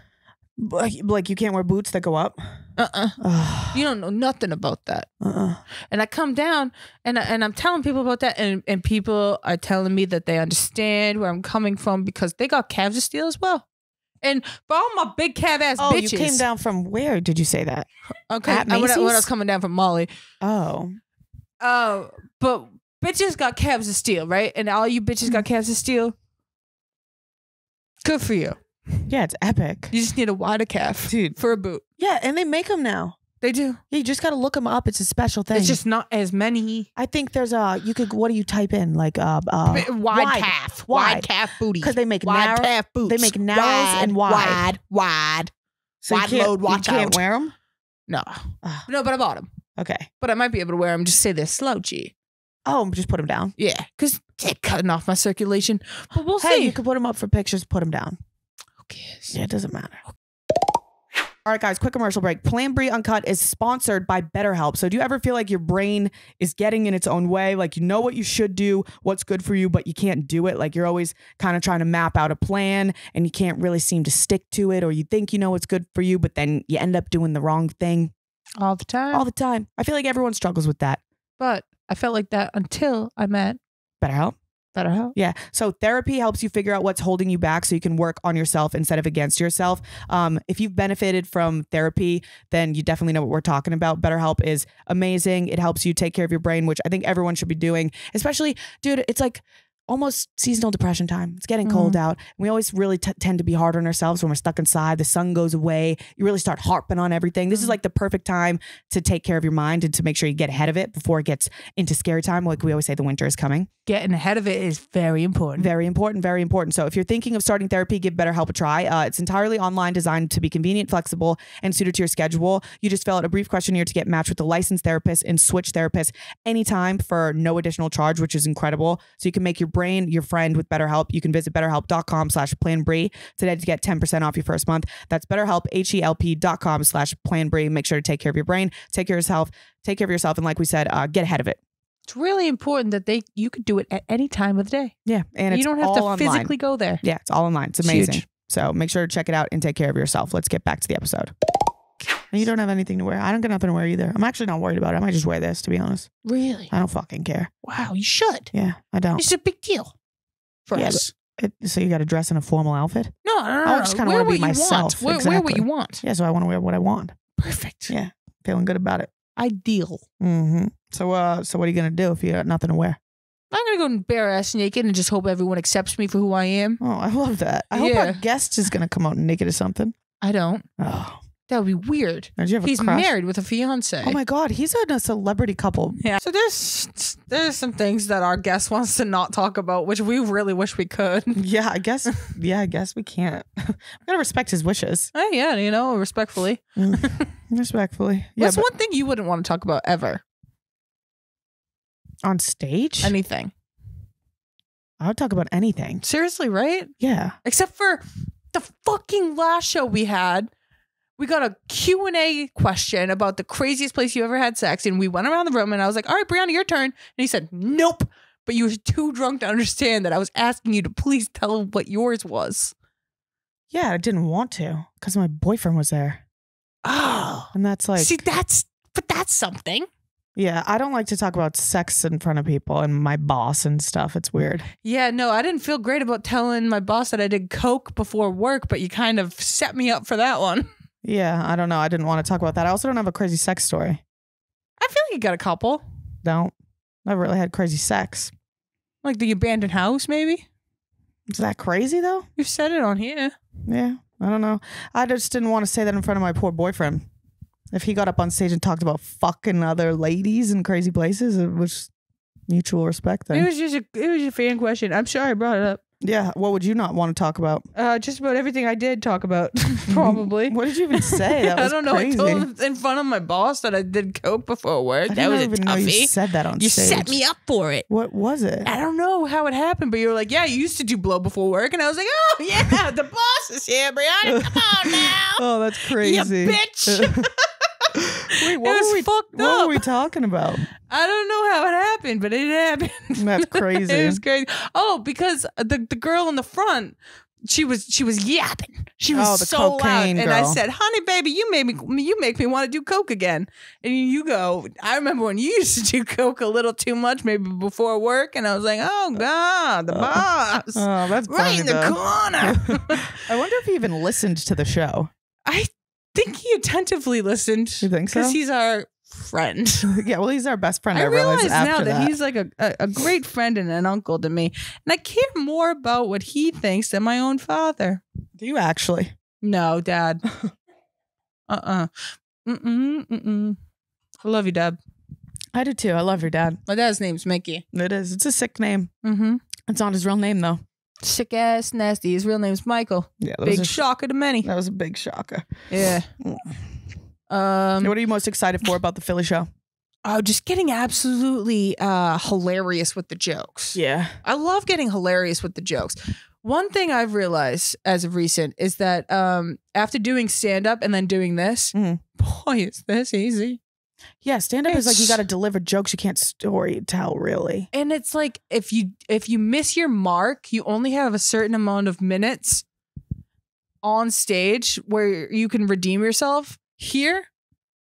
Like, like you can't wear boots that go up. Uh uh uh You don't know nothing about that. uh. And I come down and I, and I'm telling people about that, and, and people are telling me that they understand where I'm coming from because they got calves of steel as well. And for all my big calf ass Oh, bitches, you came down from where? Did you say that? okay, uh, when, I, when I was coming down from Molly. Oh, Uh, but bitches got calves of steel, right? And all you bitches got calves of steel. Good for you. Yeah, it's epic, You just need a wider calf dude. for a boot. Yeah, and they make them now. They do. Yeah, you just got to look them up. It's a special thing. It's just not as many. I think there's a you could what do you type in like uh, uh wide, wide. calf, wide. wide, calf booty. because they make wide narrow calf boots. they make narrows and wide. wide, wide. so wide load, watch you can't out. wear them. No, Ah. no, but I bought them. Okay. But I might be able to wear them. Just say they're slouchy. Oh, just put them down. Yeah, because cutting off my circulation. But we'll hey, see. you could put them up for pictures. Put them down. Who? Yeah, it doesn't matter. All right, guys, quick commercial break. Plan Bri Uncut is sponsored by BetterHelp. So, do you ever feel like your brain is getting in its own way? Like, you know what you should do, what's good for you, but you can't do it? Like, you're always kind of trying to map out a plan and you can't really seem to stick to it, or you think you know what's good for you, but then you end up doing the wrong thing All the time. all the time. I feel like everyone struggles with that. but I felt like that until I met BetterHelp. BetterHelp. Yeah. So therapy helps you figure out what's holding you back so you can work on yourself instead of against yourself. Um, if you've benefited from therapy, then you definitely know what we're talking about. BetterHelp is amazing. It helps you take care of your brain, which I think everyone should be doing, especially, dude, it's like almost seasonal depression time. It's getting cold out. We always really t- tend to be hard on ourselves when we're stuck inside. The sun goes away. You really start harping on everything. This is Mhm. like the perfect time to take care of your mind and to make sure you get ahead of it before it gets into scary time. Like we always say, the winter is coming. Getting ahead of it is very important. Very important, very important. So if you're thinking of starting therapy, give BetterHelp a try. Uh, it's entirely online, designed to be convenient, flexible, and suited to your schedule. You just fill out a brief questionnaire to get matched with a licensed therapist and switch therapists anytime for no additional charge, which is incredible. So you can make your brain your friend with BetterHelp. You can visit betterhelp.com slash planbri today to get 10% off your first month. That's betterhelp, H-E-L-P dot com slash planbri. Make sure to take care of your brain, take care of yourself, take care of yourself, and like we said, uh, get ahead of it. It's really important that they you could do it at any time of the day. Yeah, and you it's don't have to online. physically go there. Yeah, it's all online. It's It's amazing. huge. So make sure to check it out and take care of yourself. Let's get back to the episode. And you don't have anything to wear. I don't got nothing to wear either. I'm actually not worried about it. I might just wear this, to be honest. Really? I don't fucking care. Wow, you should. Yeah, I don't. It's a big deal for Yeah, us. It, so you got to dress in a formal outfit? No, no, no. I no. just kinda Wear wanna be you myself. Want. Wear, wear what Exactly. you want. Yeah, so I want to wear what I want. Perfect. Yeah. Feeling good about it. Ideal. Mm-hmm. So, uh, so what are you gonna do if you got nothing to wear? I'm gonna go bare ass naked and just hope everyone accepts me for who I am. Oh, I love that. I hope Yeah. our guest is gonna come out naked or something. I don't. Oh, That would be weird. did you have He's a crush? married with a fiance. Oh my god, he's in a celebrity couple. Yeah. So there's there's some things that our guest wants to not talk about, which we really wish we could. Yeah, I guess. Yeah, I guess we can't. we gotta respect his wishes. Oh yeah, you know, respectfully. Mm, Respectfully. Yeah, What's but one thing you wouldn't want to talk about ever? on stage, Anything. I would talk about anything. Seriously, right? Yeah. Except for the fucking last show we had. We got a Q&A question about the craziest place you ever had sex and we went around the room and I was like, "All right, Brianna, your turn." And he said, "Nope." But you were too drunk to understand that I was asking you to please tell what yours was. Yeah, I didn't want to because my boyfriend was there. Oh. And that's like, See, that's but that's something. yeah, I don't like to talk about sex in front of people and my boss and stuff. It's weird. Yeah, no, I didn't feel great about telling my boss that I did coke before work, but you kind of set me up for that one. Yeah, I don't know. I didn't want to talk about that. I also don't have a crazy sex story. I feel like you got a couple. Don't. Never really had crazy sex. Like the abandoned house, maybe? Is that crazy though? You've said it on here. Yeah, I don't know. I just didn't want to say that in front of my poor boyfriend. If he got up on stage and talked about fucking other ladies in crazy places, it was mutual respect It was just a it was a fan question. I'm sorry I brought it up. Yeah, what would you not want to talk about? Uh, just about everything I did talk about, probably. What did you even say? That I was don't know. Crazy. I told him in front of my boss that I did coke before work. I that didn't was a even know you toughie. said that on You stage. set me up for it. What was it? I don't know how it happened, but you were like, "Yeah, you used to do blow before work," and I was like, "Oh yeah, the boss is here, Brianna. Come on now, Oh, that's you crazy. bitch." Wait, what it was were we? fucked What up. were we talking about? I don't know how it happened, but it happened. That's crazy. it was crazy. Oh, because the the girl in the front, she was she was yapping. She was Oh, so loud, and I said, "Honey, baby, you made me you make me want to do coke again." And you go, "I remember when you used to do coke a little too much, maybe before work." And I was like, "Oh God, the uh, boss, Oh, that's right in the corner." I wonder if he even listened to the show. I think he attentively listened. You think so? Because he's our friend. yeah, well, he's our best friend. I I, realize realize now that, that. he's like a, a, a great friend and an uncle to me. And I care more about what he thinks than my own father. Do you actually? No, dad. uh uh Mm-mm, mm-mm. I love you, Dad. I do too. I love your dad. My dad's name's Mickey. It is. It's a sick name. Mm-hmm. It's not his real name though. Sick ass, nasty. His real name's Michael. Yeah, that Big was a, shocker to many. That was a big shocker. Yeah. Um. what are you most excited for about the Philly show? Oh, just getting absolutely uh hilarious with the jokes. Yeah. I love getting hilarious with the jokes. One thing I've realized as of recent is that um after doing stand up and then doing this, Mhm. boy, is this easy. Yeah, stand up is like you got to deliver jokes you can't story tell really. And it's like if you if you miss your mark, you only have a certain amount of minutes on stage where you can redeem yourself. Here,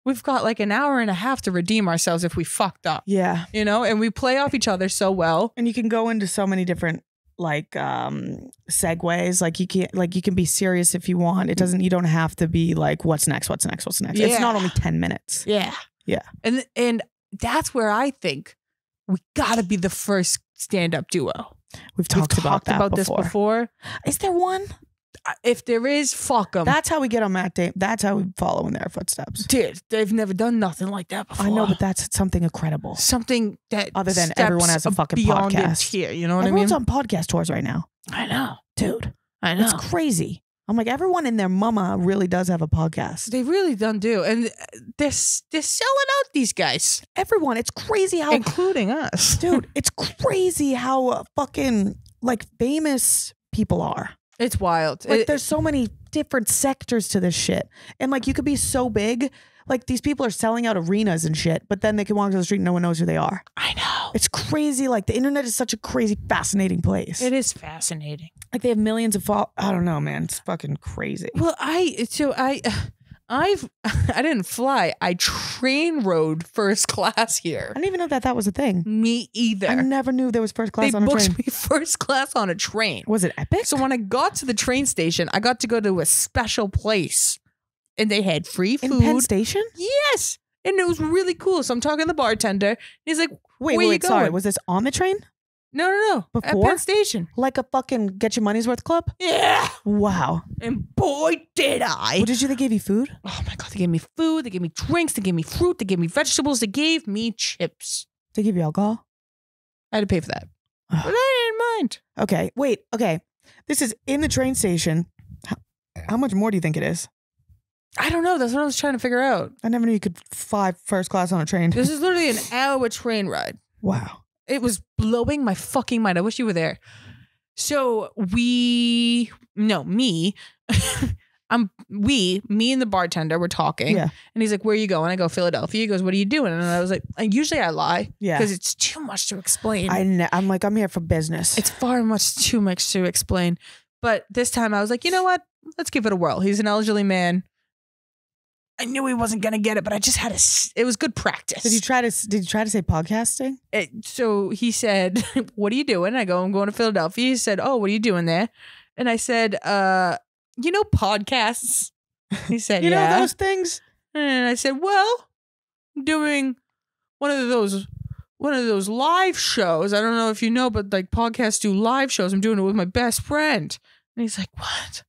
we've got like an hour and a half to redeem ourselves if we fucked up. Yeah. You know, and we play off each other so well. And you can go into so many different like um segues like you can't like you can be serious if you want it doesn't you don't have to be like what's next what's next what's next it's not only 10 minutes Yeah. Yeah. And and that's where I think we gotta be the first stand-up duo. we've talked, We've about, talked that about before. this before. is there one If there is, fuck them. that's how we get on matt Damon. that's how we follow in their footsteps Dude, they've never done nothing like that before. i know but that's something incredible something that Other than everyone has a fucking podcast. Here, you know what everyone's I mean? Everyone's on podcast tours right now I know, dude I know. it's crazy i'm like everyone and their mama really does have a podcast. They really don't do, and they're they're selling out these guys, everyone it's crazy how including us, dude it's crazy how uh, fucking like famous people are. It's wild. Like It- there's so many different sectors to this shit. And like you could be so big, like these people are selling out arenas and shit, but then they can walk down the street and no one knows who they are. I know. It's crazy. Like the internet is such a crazy, fascinating place. It is fascinating. like they have millions of follow. I don't know, man. It's fucking crazy. Well, I so I I've I didn't fly. I train rode first class here. I didn't even know that that was a thing. Me either. I never knew there was first class they on a booked train. me first class on a train. Was it epic? So when I got to the train station, I got to go to a special place, and they had free food. in. Penn Station? yes, and it was really cool. So I'm talking to the bartender. And he's like, Wait, Where wait, you wait. Sorry. going? Was this on the train? "No, no, no, at Before? Penn Station." Like a fucking get your money's worth club? Yeah, Wow. and boy, did I! What did you? They gave you food? Oh my god, they gave me food, they gave me drinks, they gave me fruit, they gave me vegetables, they gave me chips. They give you alcohol? I had to pay for that. But I didn't mind. Okay, wait. Okay, this is in the train station. How, how much more do you think it is? I don't know. That's what I was trying to figure out. I never knew you could fly first class on a train. This is literally an hour train ride. wow. It was blowing my fucking mind. I wish you were there. So we, no, me, I'm, we, me and the bartender were talking. Yeah. And he's like, Where are you going? I go, Philadelphia. He goes, What are you doing? And I was like, and Usually I lie Yeah. because it's too much to explain. I ne- I'm like I'm here for business. It's far much too much to explain. But this time I was like, you know what? Let's give it a whirl. He's an elderly man. I knew he wasn't gonna get it, but I just had to. It was good practice. did you try to did you try to say podcasting? It- so he said, "What are you doing?" I go, "I'm going to Philadelphia." He said, "Oh, what are you doing there?" And I said, "Uh, you know podcasts." He said, You "Yeah." know those things? And I said, "Well, I'm doing one of those one of those live shows. I don't know if you know, but like podcasts do live shows. I'm doing it with my best friend." And he's like, "What?"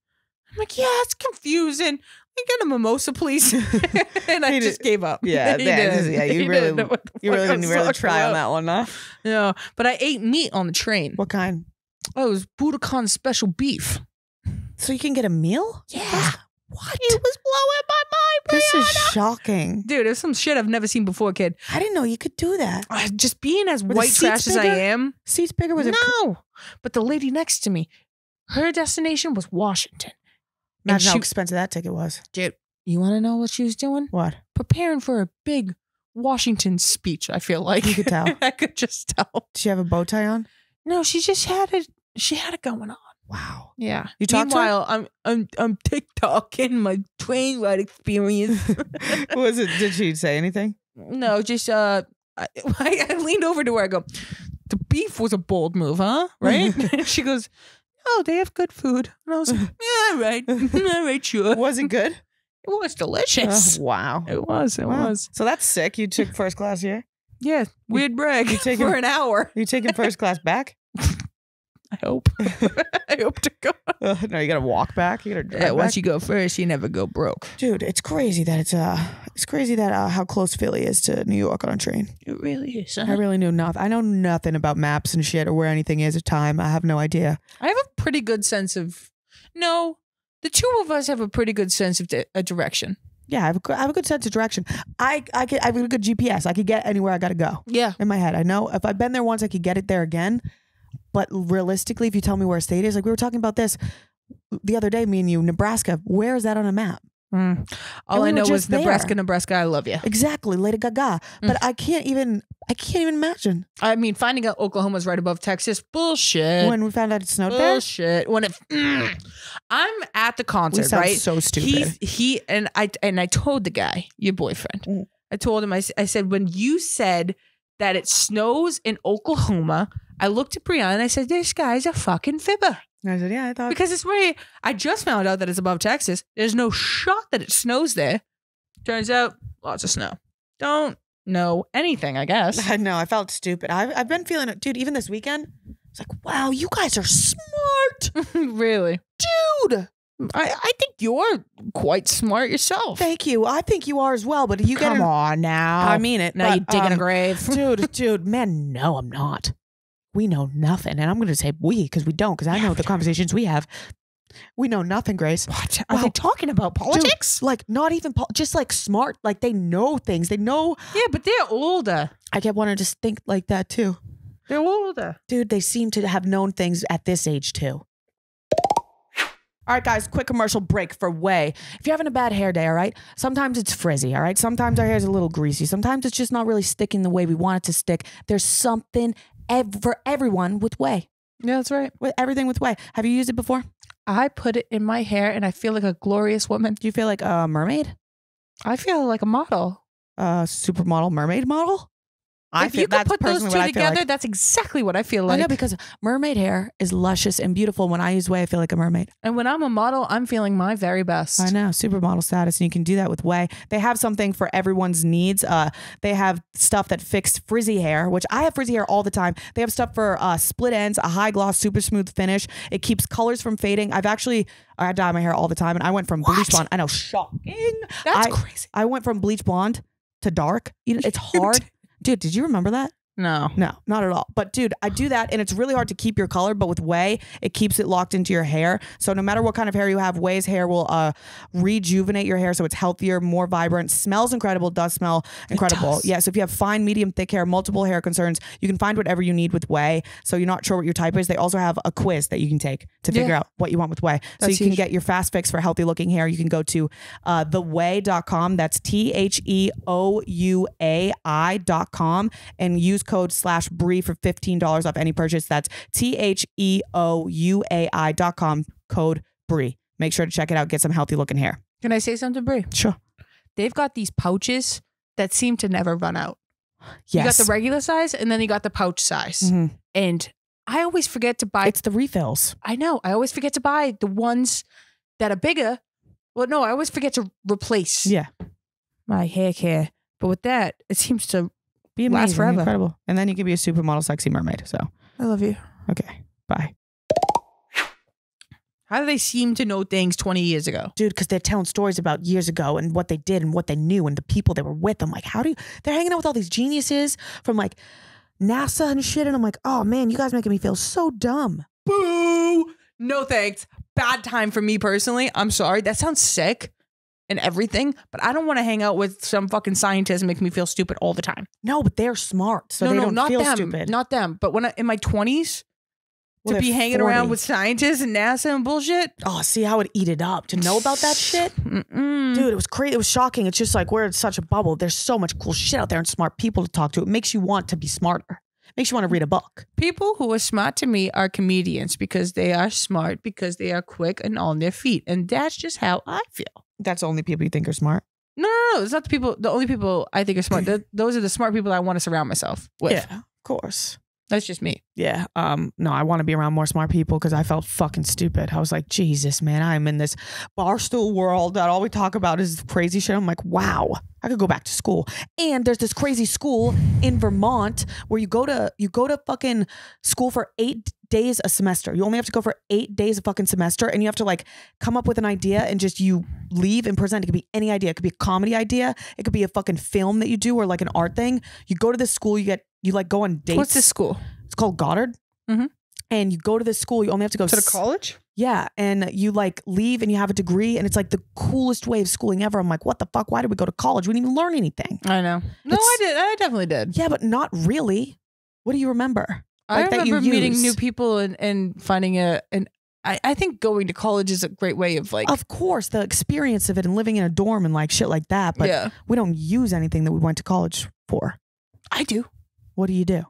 I'm like, "Yeah, it's confusing. I get a mimosa, please." and I just gave up. Yeah, that yeah, you really- didn't know what the You really didn't really try on that one, huh? No, but I ate meat on the train. What kind? Oh, it was Budokan special beef. So you can get a meal? Yeah. What? It was blowing my mind, This is shocking. Dude, it's some shit I've never seen before, kid. I didn't know you could do that. Uh, Just being as Were white trash as I am. Seats bigger was it? no. But the lady next to me, her destination was Washington. And Imagine how she- expensive that ticket was. Dude, you want to know what she was doing? What? Preparing for a big Washington speech, I feel like. You could tell. I could just tell. Did she have a bow tie on? No, she just had it. She had it going on. Wow. Yeah. You her? Meanwhile, I'm I'm I'm TikToking my train ride experience. was it? Did she say anything? no, just uh, I, I leaned over to her. I go, "The beef was a bold move, huh? Right?" she goes, "Oh, they have good food." And I was like, "Yeah, all right, all right, sure." Was it good? It was delicious. Oh, wow. It was. It Wow. was. So that's sick. You took first class here. Yeah. Weird brag you take for an hour. You taking first class back? I hope. I hope to God. Uh, no, you gotta walk back. You gotta drive Yeah, back. once you go first, you never go broke. Dude, it's crazy that it's uh, it's crazy that uh, how close Philly is to New York on a train. It really is. I really knew nothing. I know nothing about maps and shit or where anything is at time. I have no idea. I have a pretty good sense of. No, the two of us have a pretty good sense of a direction. Yeah, I have a, good- I have a good sense of direction. I I could I have a good GPS. I could get anywhere I gotta go Yeah. in my head. I know if I've been there once, I could get it there again. But realistically, if you tell me where a state is, like we were talking about this the other day, me and you, Nebraska. Where is that on a map? Mm. All we I know is just there. Nebraska, Nebraska. I love you. Exactly, Lady Gaga. But I can't even I can't even imagine I mean, finding out Oklahoma's right above Texas, bullshit. when we found out it snowed there. bullshit. When it, mm. I'm at the concert, right? so stupid. He's he and I and I told the guy, your boyfriend. Mm. I told him I, I said when you said that it snows in Oklahoma, I looked at Brianna and I said, "This guy's a fucking fibber." And I said, yeah, I thought. Because it's where I just found out that it's above Texas. There's no shot that it snows there. Turns out, lots of snow. Don't know anything, I guess. I know. I felt stupid. I've, I've been feeling it, dude. Even this weekend, it's like, wow, you guys are smart, really. dude. I, I think you're quite smart yourself. Thank you. I think you are as well. But you get Come get. on now. I mean it. now but, you're digging a um, grave. dude, dude, man, no, I'm not. We know nothing, and I'm going to say we because we don't. Because I know the conversations we have. We know nothing, Grace. What are Wow. they talking about? Politics? Like not even pol- just like smart. Like they know things. They know. yeah, but they're older. I kept wanting to just think like that too, They're older. dude. They seem to have known things at this age too. All right, guys, quick commercial break for OUAI. If you're having a bad hair day, all right, sometimes it's frizzy, all right? Sometimes our hair is a little greasy. Sometimes it's just not really sticking the way we want it to stick. There's something ev- for everyone with OUAI. Yeah, that's right. With everything with OUAI. Have you used it before? I put it in my hair and I feel like a glorious woman. Do you feel like a mermaid? I feel like a model. A supermodel mermaid model? I if feel you could that's put those two what I together, like. that's exactly what I feel I like. know because mermaid hair is luscious and beautiful. When I use OUAI, I feel like a mermaid. and when I'm a model, I'm feeling my very best. I know, supermodel status, and you can do that with OUAI. They have something for everyone's needs. Uh, they have stuff that fix frizzy hair, which I have frizzy hair all the time. They have stuff for uh, split ends, a high gloss, super smooth finish. It keeps colors from fading. I've actually I dye my hair all the time, and I went from bleach blonde. I know, shocking. That's I- crazy. I went from bleach blonde to dark. You know, it's hard. Dude, did you remember that? No. No, not at all. But dude, I do that and it's really hard to keep your color, but with OUAI, it keeps it locked into your hair. So no matter what kind of hair you have, OUAI's hair will uh rejuvenate your hair so it's healthier, more vibrant, smells incredible, does smell incredible. does. Yeah, so if you have fine, medium, thick hair, multiple hair concerns, you can find whatever you need with OUAI. So you're not sure what your type is. They also have a quiz that you can take to figure Yeah. out what you want with OUAI. So That's you can get your fast fix for healthy looking hair. You can go to uh theouai.com. That's T H E O U A I.com and use code slash Bri for $15 off any purchase. That's T H E O U A I dot com, code Bri. Make sure to check it out. Get some healthy looking hair. Can I say something, Bri? Sure. They've got these pouches that seem to never run out. Yes. You got the regular size and then you got the pouch size. Mhm. And I always forget to buy It's the refills. I know. I always forget to buy the ones that are bigger. Well, no, I always forget to replace Yeah. my hair care. But with that, it seems to. Be Last amazing. forever. Incredible. And then you can be a supermodel sexy mermaid. So, I love you. okay. Bye. How do they seem to know things 20 years ago? dude, because they're telling stories about years ago and what they did and what they knew and the people they were with. I'm like, how do you? They're hanging out with all these geniuses from like NASA and shit, and I'm like, oh man, you guys making me feel so dumb. Boo! No thanks. Bad time for me personally. I'm sorry. That sounds sick and everything, but I don't want to hang out with some fucking scientist and make me feel stupid all the time. No, but they're smart, so no, they no, don't not feel them. stupid. Not them. But when I, in my 20s, Well, to be hanging around with scientists and NASA and bullshit. oh, see, I would eat it up to know about that shit. Mm-mm. Dude, it was crazy. It was shocking. It's just like we're in such a bubble. There's so much cool shit out there and smart people to talk to. It makes you want to be smarter. Makes you want to read a book. People who are smart to me are comedians because they are smart, because they are quick and on their feet. And that's just how I feel. That's the only people you think are smart. No, no, no. It's not the people, the only people I think are smart. Th- those are the smart people I want to surround myself with. Yeah, of course. That's just me. Yeah. Um. No, I want to be around more smart people because I felt fucking stupid. I was like, Jesus, man, I'm in this barstool world that all we talk about is crazy shit. I'm like, wow, I could go back to school. And there's this crazy school in Vermont where you go to you go to fucking school for eight days a semester. You only have to go for eight days a fucking semester, and you have to like come up with an idea and just you leave and present. It could be any idea. It could be a comedy idea. It could be a fucking film that you do or like an art thing. You go to this school. You get you like go on dates. What's this school? It's called Goddard. Mhm. And you go to this school. You only have to go To the s- college? yeah, and you like leave and you have a degree, and it's like the coolest way of schooling ever. I'm like, what the fuck? Why did we go to college? We didn't even learn anything. I know. No, It's- I did. I definitely did. Yeah, but not really. What do you remember? I like you remember meeting use. new people and, and finding a and I, I think going to college is a great way of like Of course, the experience of it and living in a dorm and like shit like that. But yeah. we don't use anything that we went to college for. I do. What do you do?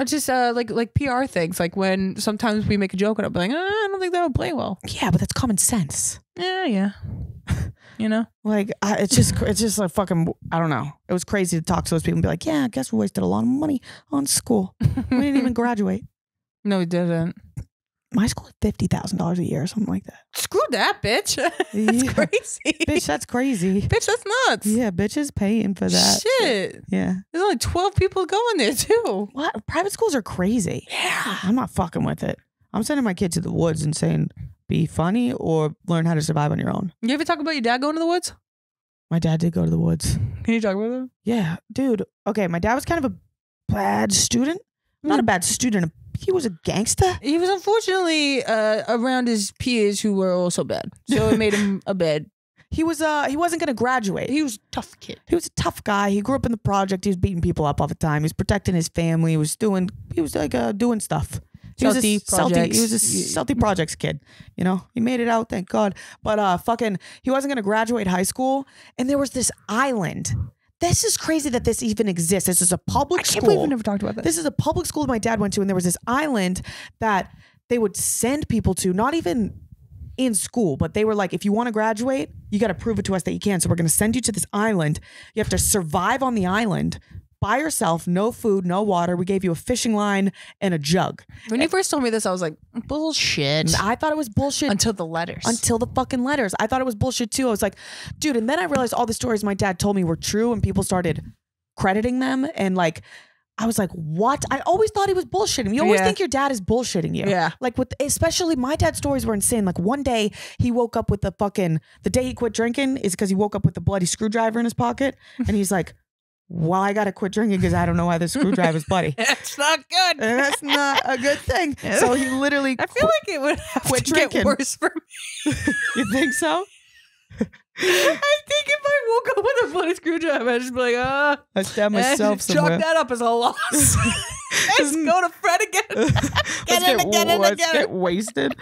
I just uh like like PR things like when sometimes we make a joke and I'm like "Uh, I don't think that would play well. Yeah, but that's common sense. Yeah, yeah. you know. Like I, it's just it's just like fucking I don't know. It was crazy to talk to those people and be like, yeah, I guess we wasted a lot of money on school. We didn't even graduate. No, we didn't. My school had fifty thousand dollars a year or something like that. Screw that, bitch. That's Yeah. crazy. Bitch, that's crazy. Bitch, that's nuts. Yeah, bitches paying for that. Shit. Yeah. There's only 12 people going there too. What? Private schools are crazy. Yeah. I'm not fucking with it. I'm sending my kid to the woods and saying, be funny or learn how to survive on your own. You ever talk about your dad going to the woods? My dad did go to the woods. Can you talk about that? Yeah, dude. Okay, my dad was kind of a bad student. Not hmm. a bad student. He was a gangster. He was unfortunately uh, around his peers who were also bad. So it made him a bad. He was uh he wasn't gonna graduate. He, was a tough kid. he was a tough guy. He grew up in the project. He was beating people up all the time. He was protecting his family. He was doing he was like uh doing stuff. He was a Salty salty. He was a projects. salty projects kid. You know, he made it out, thank God. But uh, fucking, he wasn't gonna graduate high school, and there was this island. This is crazy that this even exists. This is a public I can't school. believe we never talked about that. This is a public school that my dad went to, and there was this island that they would send people to, not even in school, but they were like, if you want to graduate, you got to prove it to us that you can. So we're going to send you to this island. You have to survive on the island by yourself, no food, no water. We gave you a fishing line and a jug. when you first told me this, I was like, bullshit. I thought it was bullshit Until the letters. until the fucking letters. I thought it was bullshit too. I was like, dude, and then I realized all the stories my dad told me were true and people started crediting them and like I was like, what? I always thought he was bullshitting. You always Yeah. think your dad is bullshitting you. Yeah. Like with especially my dad's stories were insane. Like one day he woke up with the fucking the day he quit drinking is because he woke up with the bloody screwdriver in his pocket and he's like, Well, I gotta quit drinking because I don't know why the screwdriver's bloody. It's not good. And that's not a good thing. So he literally I feel like it would have Quit to get drinking. worse for me. You think so? I think if I woke up with a bloody screwdriver, I'd just be like, ah, I stabbed and myself chalk somewhere. that up as a loss. Let's go to Fred again. let's Get in, get, get in, let's get get wasted.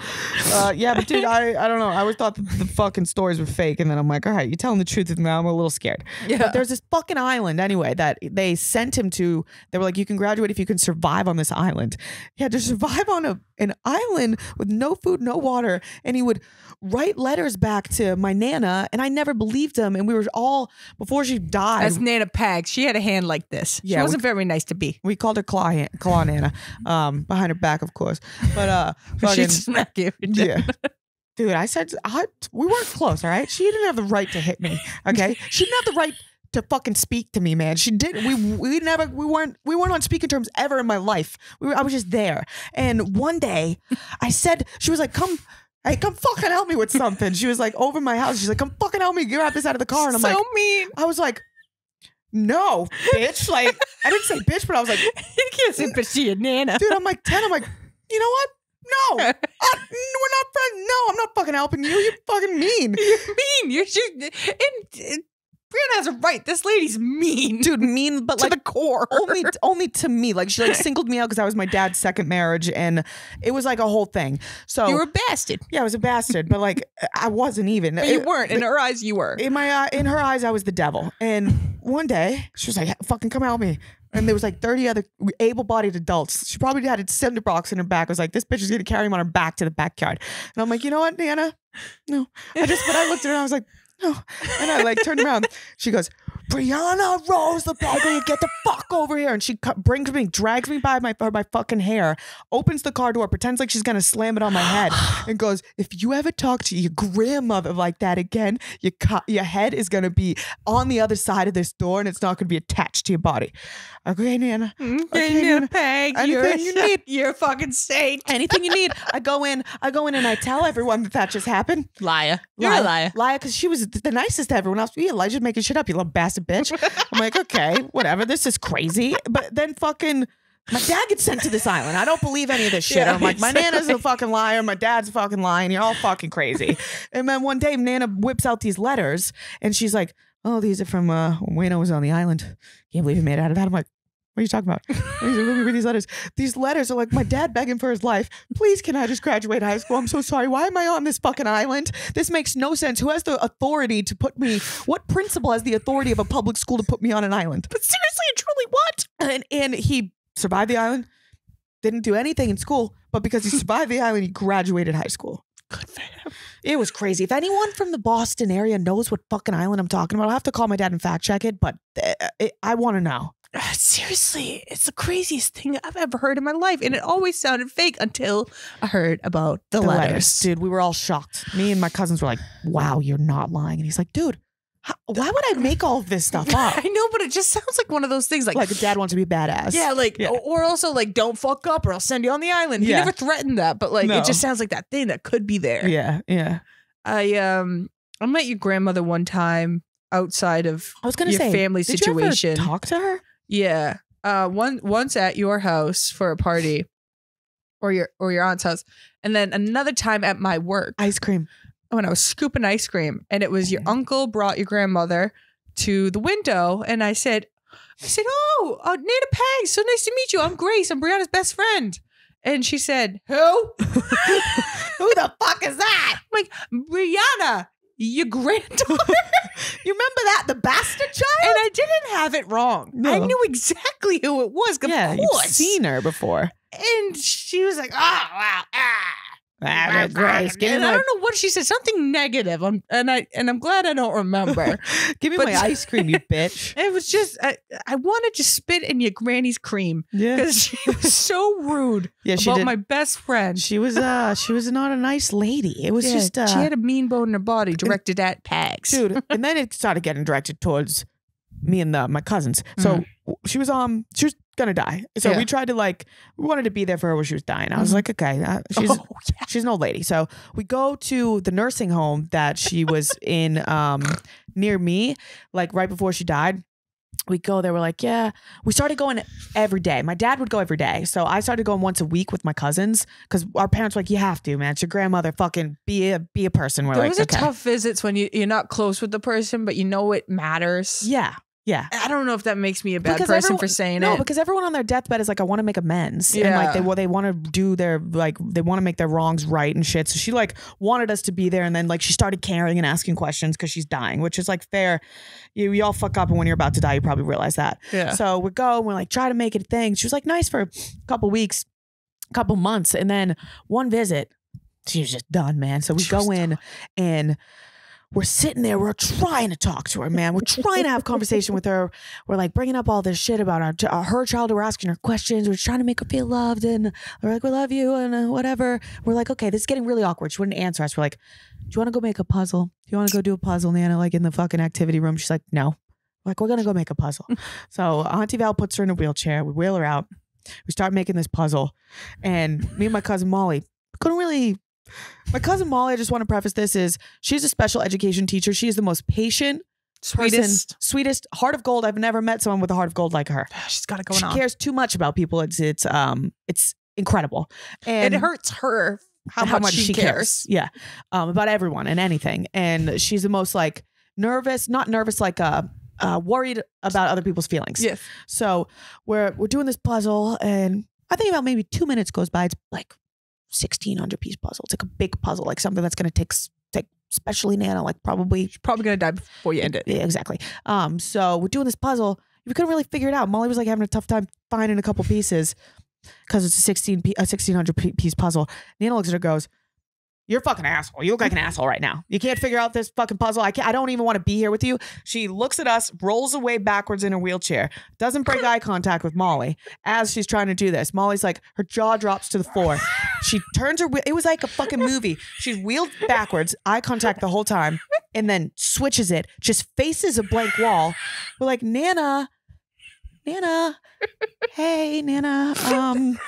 Uh, yeah, but dude, I, I don't know. I always thought that the fucking stories were fake, and then I'm like, all right, you're telling the truth, and now I'm a little scared. Yeah. But there's this fucking island anyway that they sent him to. They were like, you can graduate if you can survive on this island. He had to survive on a an island with no food, no water, and he would write letters back to my nana, and I never believed him. And we were all before she died. That's Nana Pag. She had a hand like this. Yeah, we- wasn't very nice to be. we called her Claw, Han- Claw Nana, um, behind her back, of course. But uh, fucking, She'd smack you. yeah. Dude, I said I, we weren't close, all right? She didn't have the right to hit me, okay? She didn't have the right to fucking speak to me, man. She didn't. We we never we weren't we weren't on speaking terms ever in my life. We were, I was just there. And one day, I said she was like, "Come." Hey, come fucking help me with something. She was like over my house. She's like, come fucking help me grab this out of the car. And I'm so like, mean. I was like, no, bitch. Like, I didn't say bitch, but I was like, you can't say bitch to your Nana. dude, I'm like 10. I'm like, you know what? No, uh, we're not friends. No, I'm not fucking helping you. You're fucking mean. You're mean. You're just. and, and Brianna has a right. This lady's mean. Dude, mean, but to like the core. only only to me. Like she like singled me out because I was my dad's second marriage and it was like a whole thing. So you were a bastard. yeah, I was a bastard, but like I wasn't even. But you It- weren't. In her eyes, you were. in my eye, in her eyes, I was the devil. And one day, she was like, "Fucking come help me." And there was like thirty other able-bodied adults. She probably had a cinder box in her back. I was like, "This bitch is gonna carry him on her back to the backyard." And I'm like, "You know what, Nana? No." I just, but I looked at her and I was like, "No." And I like turned around. She goes, Brianna Rose Lapaglia, you get the fuck over here. And she cu- brings me, drags me by my, by my fucking hair, opens the car door, pretends like she's going to slam it on my head, and goes, If you ever talk to your grandmother like that again, your, co- your head is going to be on the other side of this door and it's not going to be attached to your body. Okay, Nana. Okay, Nana. Peg, Anything you need. You're fucking saint. Anything you need. I go in, I go in and I tell everyone that that just happened. Liar. You're a liar. Liar, because she was the nicest to everyone else. Yeah, Elijah's making shit up, you little bastard bitch. I'm like, okay, whatever. This is crazy. But then fucking my dad gets sent to this island. I don't believe any of this shit. Yeah, I'm like, my exactly. Nana's a fucking liar. My dad's a fucking lying. You're all fucking crazy. and then one day, Nana whips out these letters and she's like, oh, these are from uh, when I was on the island. Can't believe he made it out of that. I'm like, what are you talking about? Let me read these letters. These letters are like my dad begging for his life. Please, can I just graduate high school? I'm so sorry. Why am I on this fucking island? This makes no sense. Who has the authority to put me? What principal has the authority of a public school to put me on an island? But seriously and truly, what? And and he survived the island. Didn't do anything in school, but because he survived the island, he graduated high school. Good for him. It was crazy. If anyone from the Boston area knows what fucking island I'm talking about, I'll have to call my dad and fact check it. But uh, it, I want to know. Seriously, it's the craziest thing I've ever heard in my life, and it always sounded fake until I heard about the, letters. dude. We were all shocked. Me and my cousins were like, "Wow, you're not lying." And he's like, "Dude, how, why would I make all this stuff up?" I know, but it just sounds like one of those things, like, like, dad wants to be badass. yeah, like, Yeah. or also like, don't fuck up, or I'll send you on the island. He Yeah. never threatened that, but like, No. it just sounds like that thing that could be there. yeah, yeah. I um, I met your grandmother one time outside of I was gonna your say, family did situation. You ever talk to her? Yeah. Uh one once at your house for a party or your or your aunt's house. And then another time at my work Ice cream. when I was scooping ice cream and it was your uncle brought your grandmother to the window and I said I said, "Oh, uh, Nana Peg, so nice to meet you. I'm Grace. I'm Brianna's best friend." And she said, "Who?" Who the fuck is that? I'm like, "Brianna, your granddaughter." You remember that the bastard child? and I didn't have it wrong. No. I knew exactly who it was. Of yeah, course. you've seen her before. And she was like, "Oh wow, ah." Grace, give me and I don't know what she said, something negative. I'm, and I and I'm glad I don't remember. give me but- my ice cream, you bitch. it was just I, I wanted to spit in your granny's cream Yeah, because she was so rude yeah. She about did. my best friend. she was uh, she was not a nice lady. It was Yeah, just uh, she had a mean bone in her body directed at Pags. dude. and then it started getting directed towards me and the, my cousins. So Mhm. she was um she was gonna die. So Yeah. we tried to like we wanted to be there for her when she was dying. I was Mhm. like, okay, uh, she's oh, yeah. she's an old lady. So we go to the nursing home that she was in um near me, like right before she died. We go there. We're like, yeah. We started going every day. My dad would go every day, so I started going once a week with my cousins because our parents were like, you have to, man. It's your grandmother. Fucking be a be a person. We're like, Those are okay. tough visits when you, you're not close with the person, but you know it matters. Yeah, yeah. I don't know if that makes me a bad Because person everyone- for saying no, it. because everyone on their deathbed is like, I want to make amends, and like they well, they want to do their like they want to make their wrongs right and shit. So she like wanted us to be there, and then like she started caring and asking questions because she's dying, which is like fair. You, you all fuck up, and when you're about to die, you probably realize that. yeah. So we go, and we're like try to make it a thing. She was like nice for a couple weeks, couple months, and then one visit, she was just done, man. So we She go in and we're sitting there, we're trying to talk to her, man. We're trying to have conversation with her. We're like bringing up all this shit about our, uh, her child. We're asking her questions. We're trying to make her feel loved, and we're like, "We love you," and uh, whatever. We're like, "Okay, this is getting really awkward." She wouldn't answer us. We're like, "Do you want to go make a puzzle? Do you want to go do a puzzle, Nana? Like in the fucking activity room?" She's like, "No." We're like, we're gonna go make a puzzle. so Auntie Val puts her in a wheelchair. We wheel her out. We start making this puzzle, and me and my cousin Molly couldn't really. My cousin Molly, I just want to preface this is she's a special education teacher. She is the most patient, person, Sweetest. sweetest heart of gold. I've never met someone with a heart of gold like her. She's got it going she on. She cares too much about people. It's it's um it's incredible. And it hurts her how, how much, she, cares. Yeah, um, about everyone and anything. And she's the most like nervous, not nervous, like uh, uh, worried about other people's feelings. Yes. So we're we're doing this puzzle, and I think about maybe two minutes goes by. It's like sixteen hundred piece puzzle. It's like a big puzzle, like something that's gonna take s- take especially Nana, like probably Probably gonna die before you end it. yeah, exactly. Um, so we're doing this puzzle. We couldn't really figure it out. Molly was like having a tough time finding a couple pieces because it's a sixteen pe- a sixteen hundred piece puzzle. Nana looks at her, goes, You're fucking asshole. You look like an asshole right now. You can't figure out this fucking puzzle. I can't, I don't even want to be here with you. She looks at us, rolls away backwards in her wheelchair, doesn't break eye contact with Molly as she's trying to do this. Molly's like, her jaw drops to the floor. She turns her, wheel- it was like a fucking movie. She's wheeled backwards, eye contact the whole time, and then switches it, just faces a blank wall. We're like, Nana, Nana, hey, Nana, um,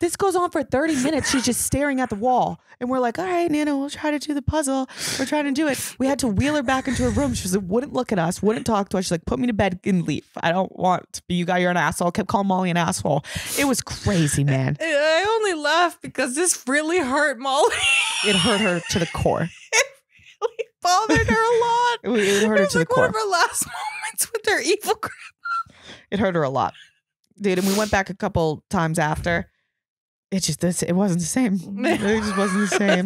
this goes on for 30 minutes. She's just staring at the wall. And we're like, all right, Nana, we'll try to do the puzzle. We're trying to do it. We had to wheel her back into her room. She was like, wouldn't look at us, wouldn't talk to us. She's like, put me to bed and leave. I don't want to be you guy, you're an asshole. Kept calling Molly an asshole. It was crazy, man. I only laughed because this really hurt Molly. It hurt her to the core. It really bothered her a lot. It, it hurt It her was to the like one core. of her last moments with her evil It hurt her a lot. Dude, and we went back a couple times after. It just this it wasn't the same. It just wasn't the same.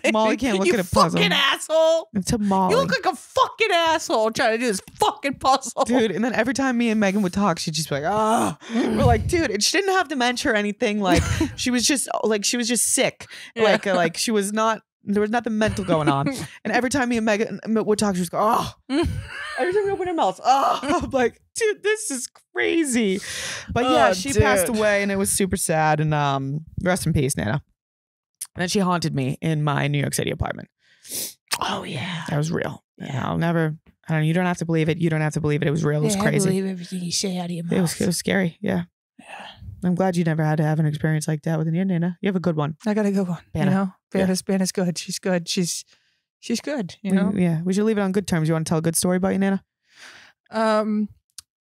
grandma. Molly can't look you at a puzzle. Fucking asshole. To Molly. You look like a fucking asshole trying to do this fucking puzzle. dude. And then every time me and Megan would talk, she'd just be like, "Ah." We're like, dude, and she didn't have dementia or anything. Like, she was just like she was just sick. Yeah. Like, uh, like she was not. There was nothing mental going on. And every time me and Megan would talk, she was go, "Oh." every time we open her mouth, "Oh." I'm like, dude, this is crazy. But yeah, Oh, she passed away, and it was super sad. And um, rest in peace, Nana. And then she haunted me in my New York City apartment. Oh yeah. That was real. Yeah. I'll never. I don't. Know. You don't have to believe it. You don't have to believe it. It was real. It was Yeah, crazy. I believe everything you say out of your mouth. It was it was scary. Yeah. Yeah. I'm glad you never had to have an experience like that with your Nana. You have a good one. I got a good one. Banna. You know, Yeah. Banna's Banna's good. She's good. She's she's good. You We- know. yeah. We should leave it on good terms. You want to tell a good story about your Nana? Um.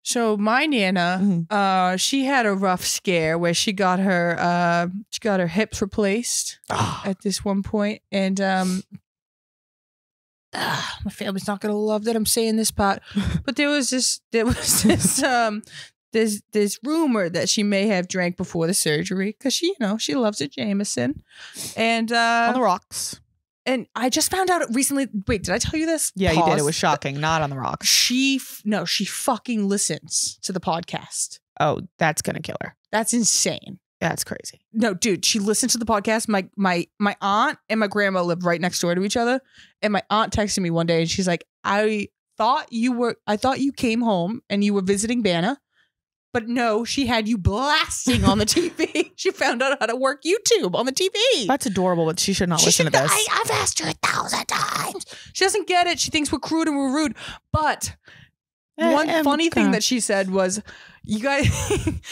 So my nana, Mhm. uh, she had a rough scare where she got her uh she got her hips replaced at this one point, and um. ah, my family's not gonna love that I'm saying this part, but there was this there was this um this this rumor that she may have drank before the surgery because she you know she loves a Jameson, and uh on the rocks. and I just found out recently. Wait, did I tell you this? Yeah, you did. It was shocking. Not on the rocks. She f- no, she fucking listens to the podcast. Oh, that's gonna kill her. That's insane. That's crazy. No, dude, she listens to the podcast. My my my aunt and my grandma live right next door to each other, and my aunt texted me one day, and she's like, "I thought you were, I thought you came home and you were visiting Banna." But no, she had you blasting on the TV. she found out how to work YouTube on the TV. That's adorable, but she should not She listen to this. I, I've asked her a thousand times. She doesn't get it. She thinks we're crude and we're rude. But Eh, one eh, funny thing that she said was, "You guys,"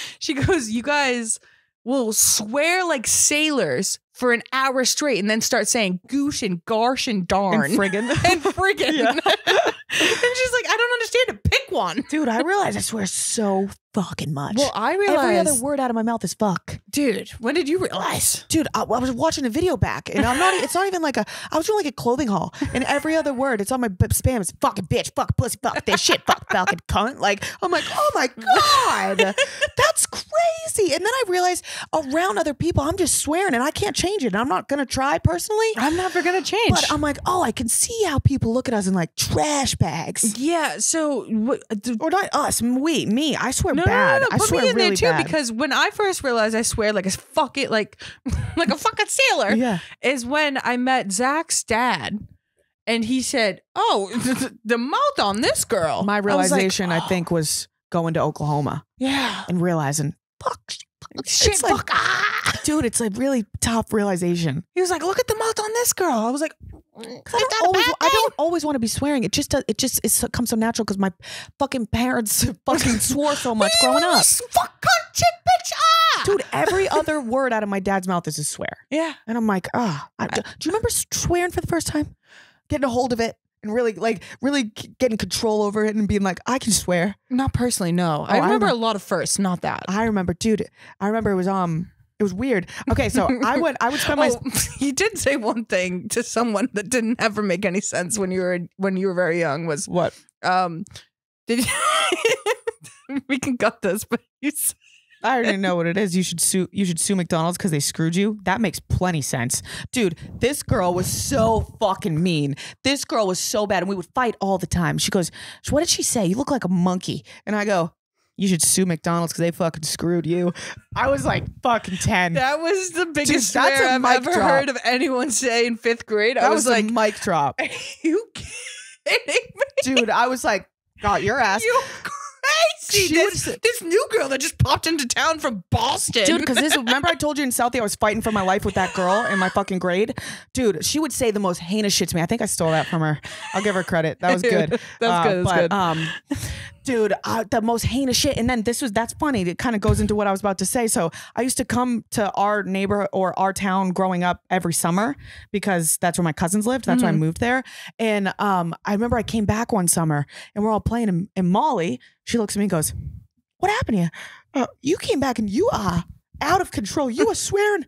she goes, "You guys will swear like sailors for an hour straight, and then start saying goosh and garsh and darn and friggin'. and friggin'." And she's like, "I don't understand to pick one." Dude, I realize I swear so fucking much. Well, I Every realized, other word out of my mouth is fuck. dude. When did you realize? Dude, I, I was watching a video back, and I'm not. It's not even like a. I was doing like a clothing haul, and every other word, it's on my spam. It's fucking bitch, fuck pussy, fuck this shit, fuck fucking cunt. Like I'm like, oh my god, that's crazy. And then I realized around other people, I'm just swearing, and I can't change it. And I'm not gonna try personally. I'm never gonna change. But I'm like, oh, I can see how people look at us in like trash bags. yeah. So? Or not us, we, me. I swear No, bad. no, no, no. I Put swear me in really there too bad. because when I first realized I swear like a fuck it like like a fucking sailor yeah. is when I met Zach's dad, and he said, "Oh, the, the mouth on this girl." My I like, realization, I, "Oh, think, was going to Oklahoma yeah, and realizing, fuck, shit, like- fuck, ah. dude, it's a really tough realization. He was like, "Look at the mouth on this girl." I was like, I don't, always, I don't always want to be swearing. It just does, it just it comes so natural because my fucking parents fucking swore so much growing up. Fuck, bitch, ah, Dude, every other word out of my dad's mouth is a swear. Yeah, And I'm like, ah, I- do you remember swearing for the first time? Getting a hold of it and really, like, really getting control over it and being like, I can swear. not personally, no. I I remember remember- a lot of firsts, not that. I remember, dude. I remember it was um, it was weird. Okay, so I would, I would spend my. Oh, you did say one thing to someone that didn't ever make any sense when you were when you were very young. Was What? um, did you, we can cut this, but you s- I already know what it is. You should sue. You should sue McDonald's because they screwed you. That makes plenty sense, dude. This girl was so fucking mean. This girl was so bad, and we would fight all the time. She goes, "What did she say? You look like a monkey." And I go, You should sue McDonald's because they fucking screwed you. I was like fucking ten. That was the biggest that's swear I've ever drop. heard of anyone say in fifth grade. that I was, was, like, a mic drop, "Are you kidding me? dude. I was like, got your ass. You crazy? She This, would- this new girl that just popped into town from Boston, Dude, because this remember I told you in Southie I was fighting for my life with that girl in my fucking grade? Dude, she would say the most heinous shit to me. I think I stole that from her. I'll give her credit. That was good. That's Uh, good, that's but, good. Um, dude, uh, the most heinous shit. And then this was that's funny. It kind of goes into what I was about to say. So I used to come to our neighbor or our town growing up every summer because that's where my cousins lived. That's why I moved there. And um, I remember I came back one summer and we're all playing, and, and Molly, she looks at me and goes, "What happened to you? Uh, you came back and you are out of control. You are swearing."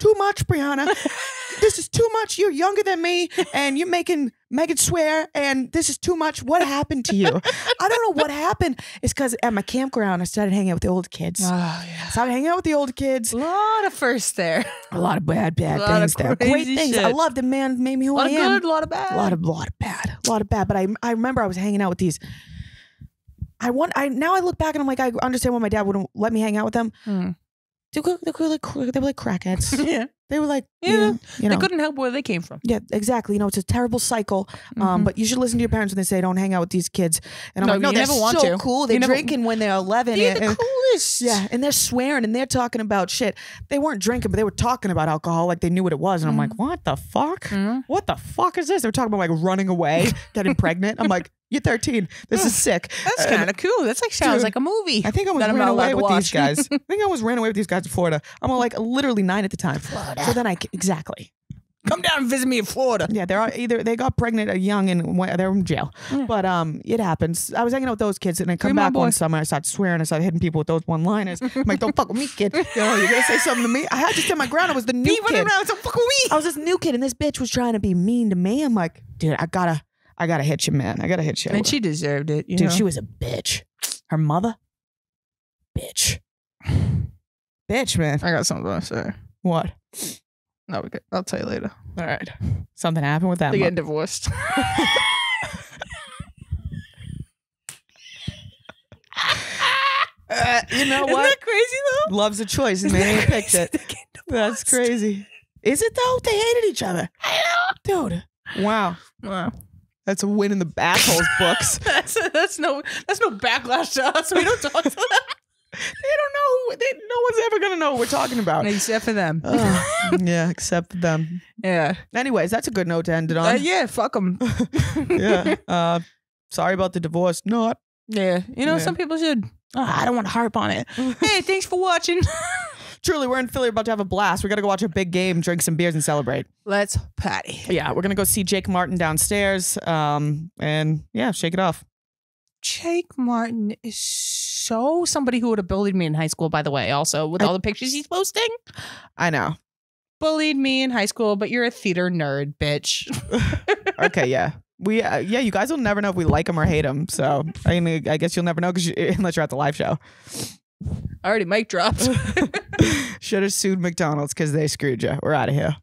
Too much, Brianna. This is too much. You're younger than me, and you're making Megan swear, and this is too much. What happened to you? I don't know what happened. It's because at my campground, I started hanging out with the old kids. oh yeah, started hanging out with the old kids. a lot of firsts there. A lot of bad, bad things there. Great crazy things. I shit. loved it, man. Made me who A lot I of am. good, a lot of bad. A lot of, lot of bad, a lot of bad. But I, I remember I was hanging out with these. I want. I now I look back and I'm like, I understand why my dad wouldn't let me hang out with them. Hmm. They were, they were like, they were like crackheads. yeah, they were like, Yeah. you know. they couldn't help where they came from. Yeah, exactly. You know, it's a terrible cycle. Um, Mhm. but you should listen to your parents when they say don't hang out with these kids. And I'm No, like, no, they're never want so to. cool. They're You never- drinking when they're 11. They're and- the coolest. yeah, and they're swearing and they're talking about shit. They weren't drinking, but they were talking about alcohol like they knew what it was. And I'm like, what the fuck? Mhm. What the fuck is this? They're talking about like running away, getting pregnant. I'm like, you're 13. This is sick. That's kind of cool. That's like sounds dude, like a movie. I think I was ran away with these guys. I think I was ran away with these guys in Florida. I'm like literally nine at the time. So then I exactly. Come down and visit me in Florida. Yeah, they're either they got pregnant at young and went, they're in jail. Yeah. But um, it happens. I was hanging out with those kids, and I come back one summer. I started swearing. I started hitting people with those one liners. I'm like, "Don't fuck with me, kid." You know, you're gonna say something to me. I had to stand my ground. I was the new running kid. around so fuck we. I was this new kid, and this bitch was trying to be mean to me. I'm like, dude, I gotta, I gotta hit you, man. I gotta hit you. And she deserved it. You dude, know? she was a bitch. Her mother, bitch, bitch, man. I got something to say. What? No, we could, I'll tell you later. All right. Something happened with that. They mo- getting divorced. Uh, you know Isn't what? that crazy though? Love's a choice, and they ain't picked it. That's crazy. Is it though? They hated each other. Dude. Wow. Wow. That's a win in the assholes books. That's that's no that's no backlash to us. We don't talk to them. They don't know who they, no one's ever gonna know what we're talking about. Except for them. Ugh. yeah, except for them. yeah. Anyways, that's a good note to end it Uh, on. yeah. Fuck them. yeah. Uh, sorry about the divorce. Not. Yeah. You know, Yeah. some people should. Oh, I don't want to harp on it. hey, thanks for watching. Truly, we're in Philly. We're about to have a blast. We got to go watch a big game, drink some beers, and celebrate. Let's patty. Yeah, we're gonna go see Jake Martin downstairs. Um, and yeah, shake it off. Jake Martin is so somebody who would have bullied me in high school, by the way, also with I- all the pictures he's posting. I know. Bullied me in high school, but you're a theater nerd, bitch. okay, yeah. We uh, yeah, you guys will never know if we like him or hate him. So I mean, I guess you'll never know because you, unless you're at the live show. Already mic dropped. Should have sued McDonald's because they screwed you. We're out of here.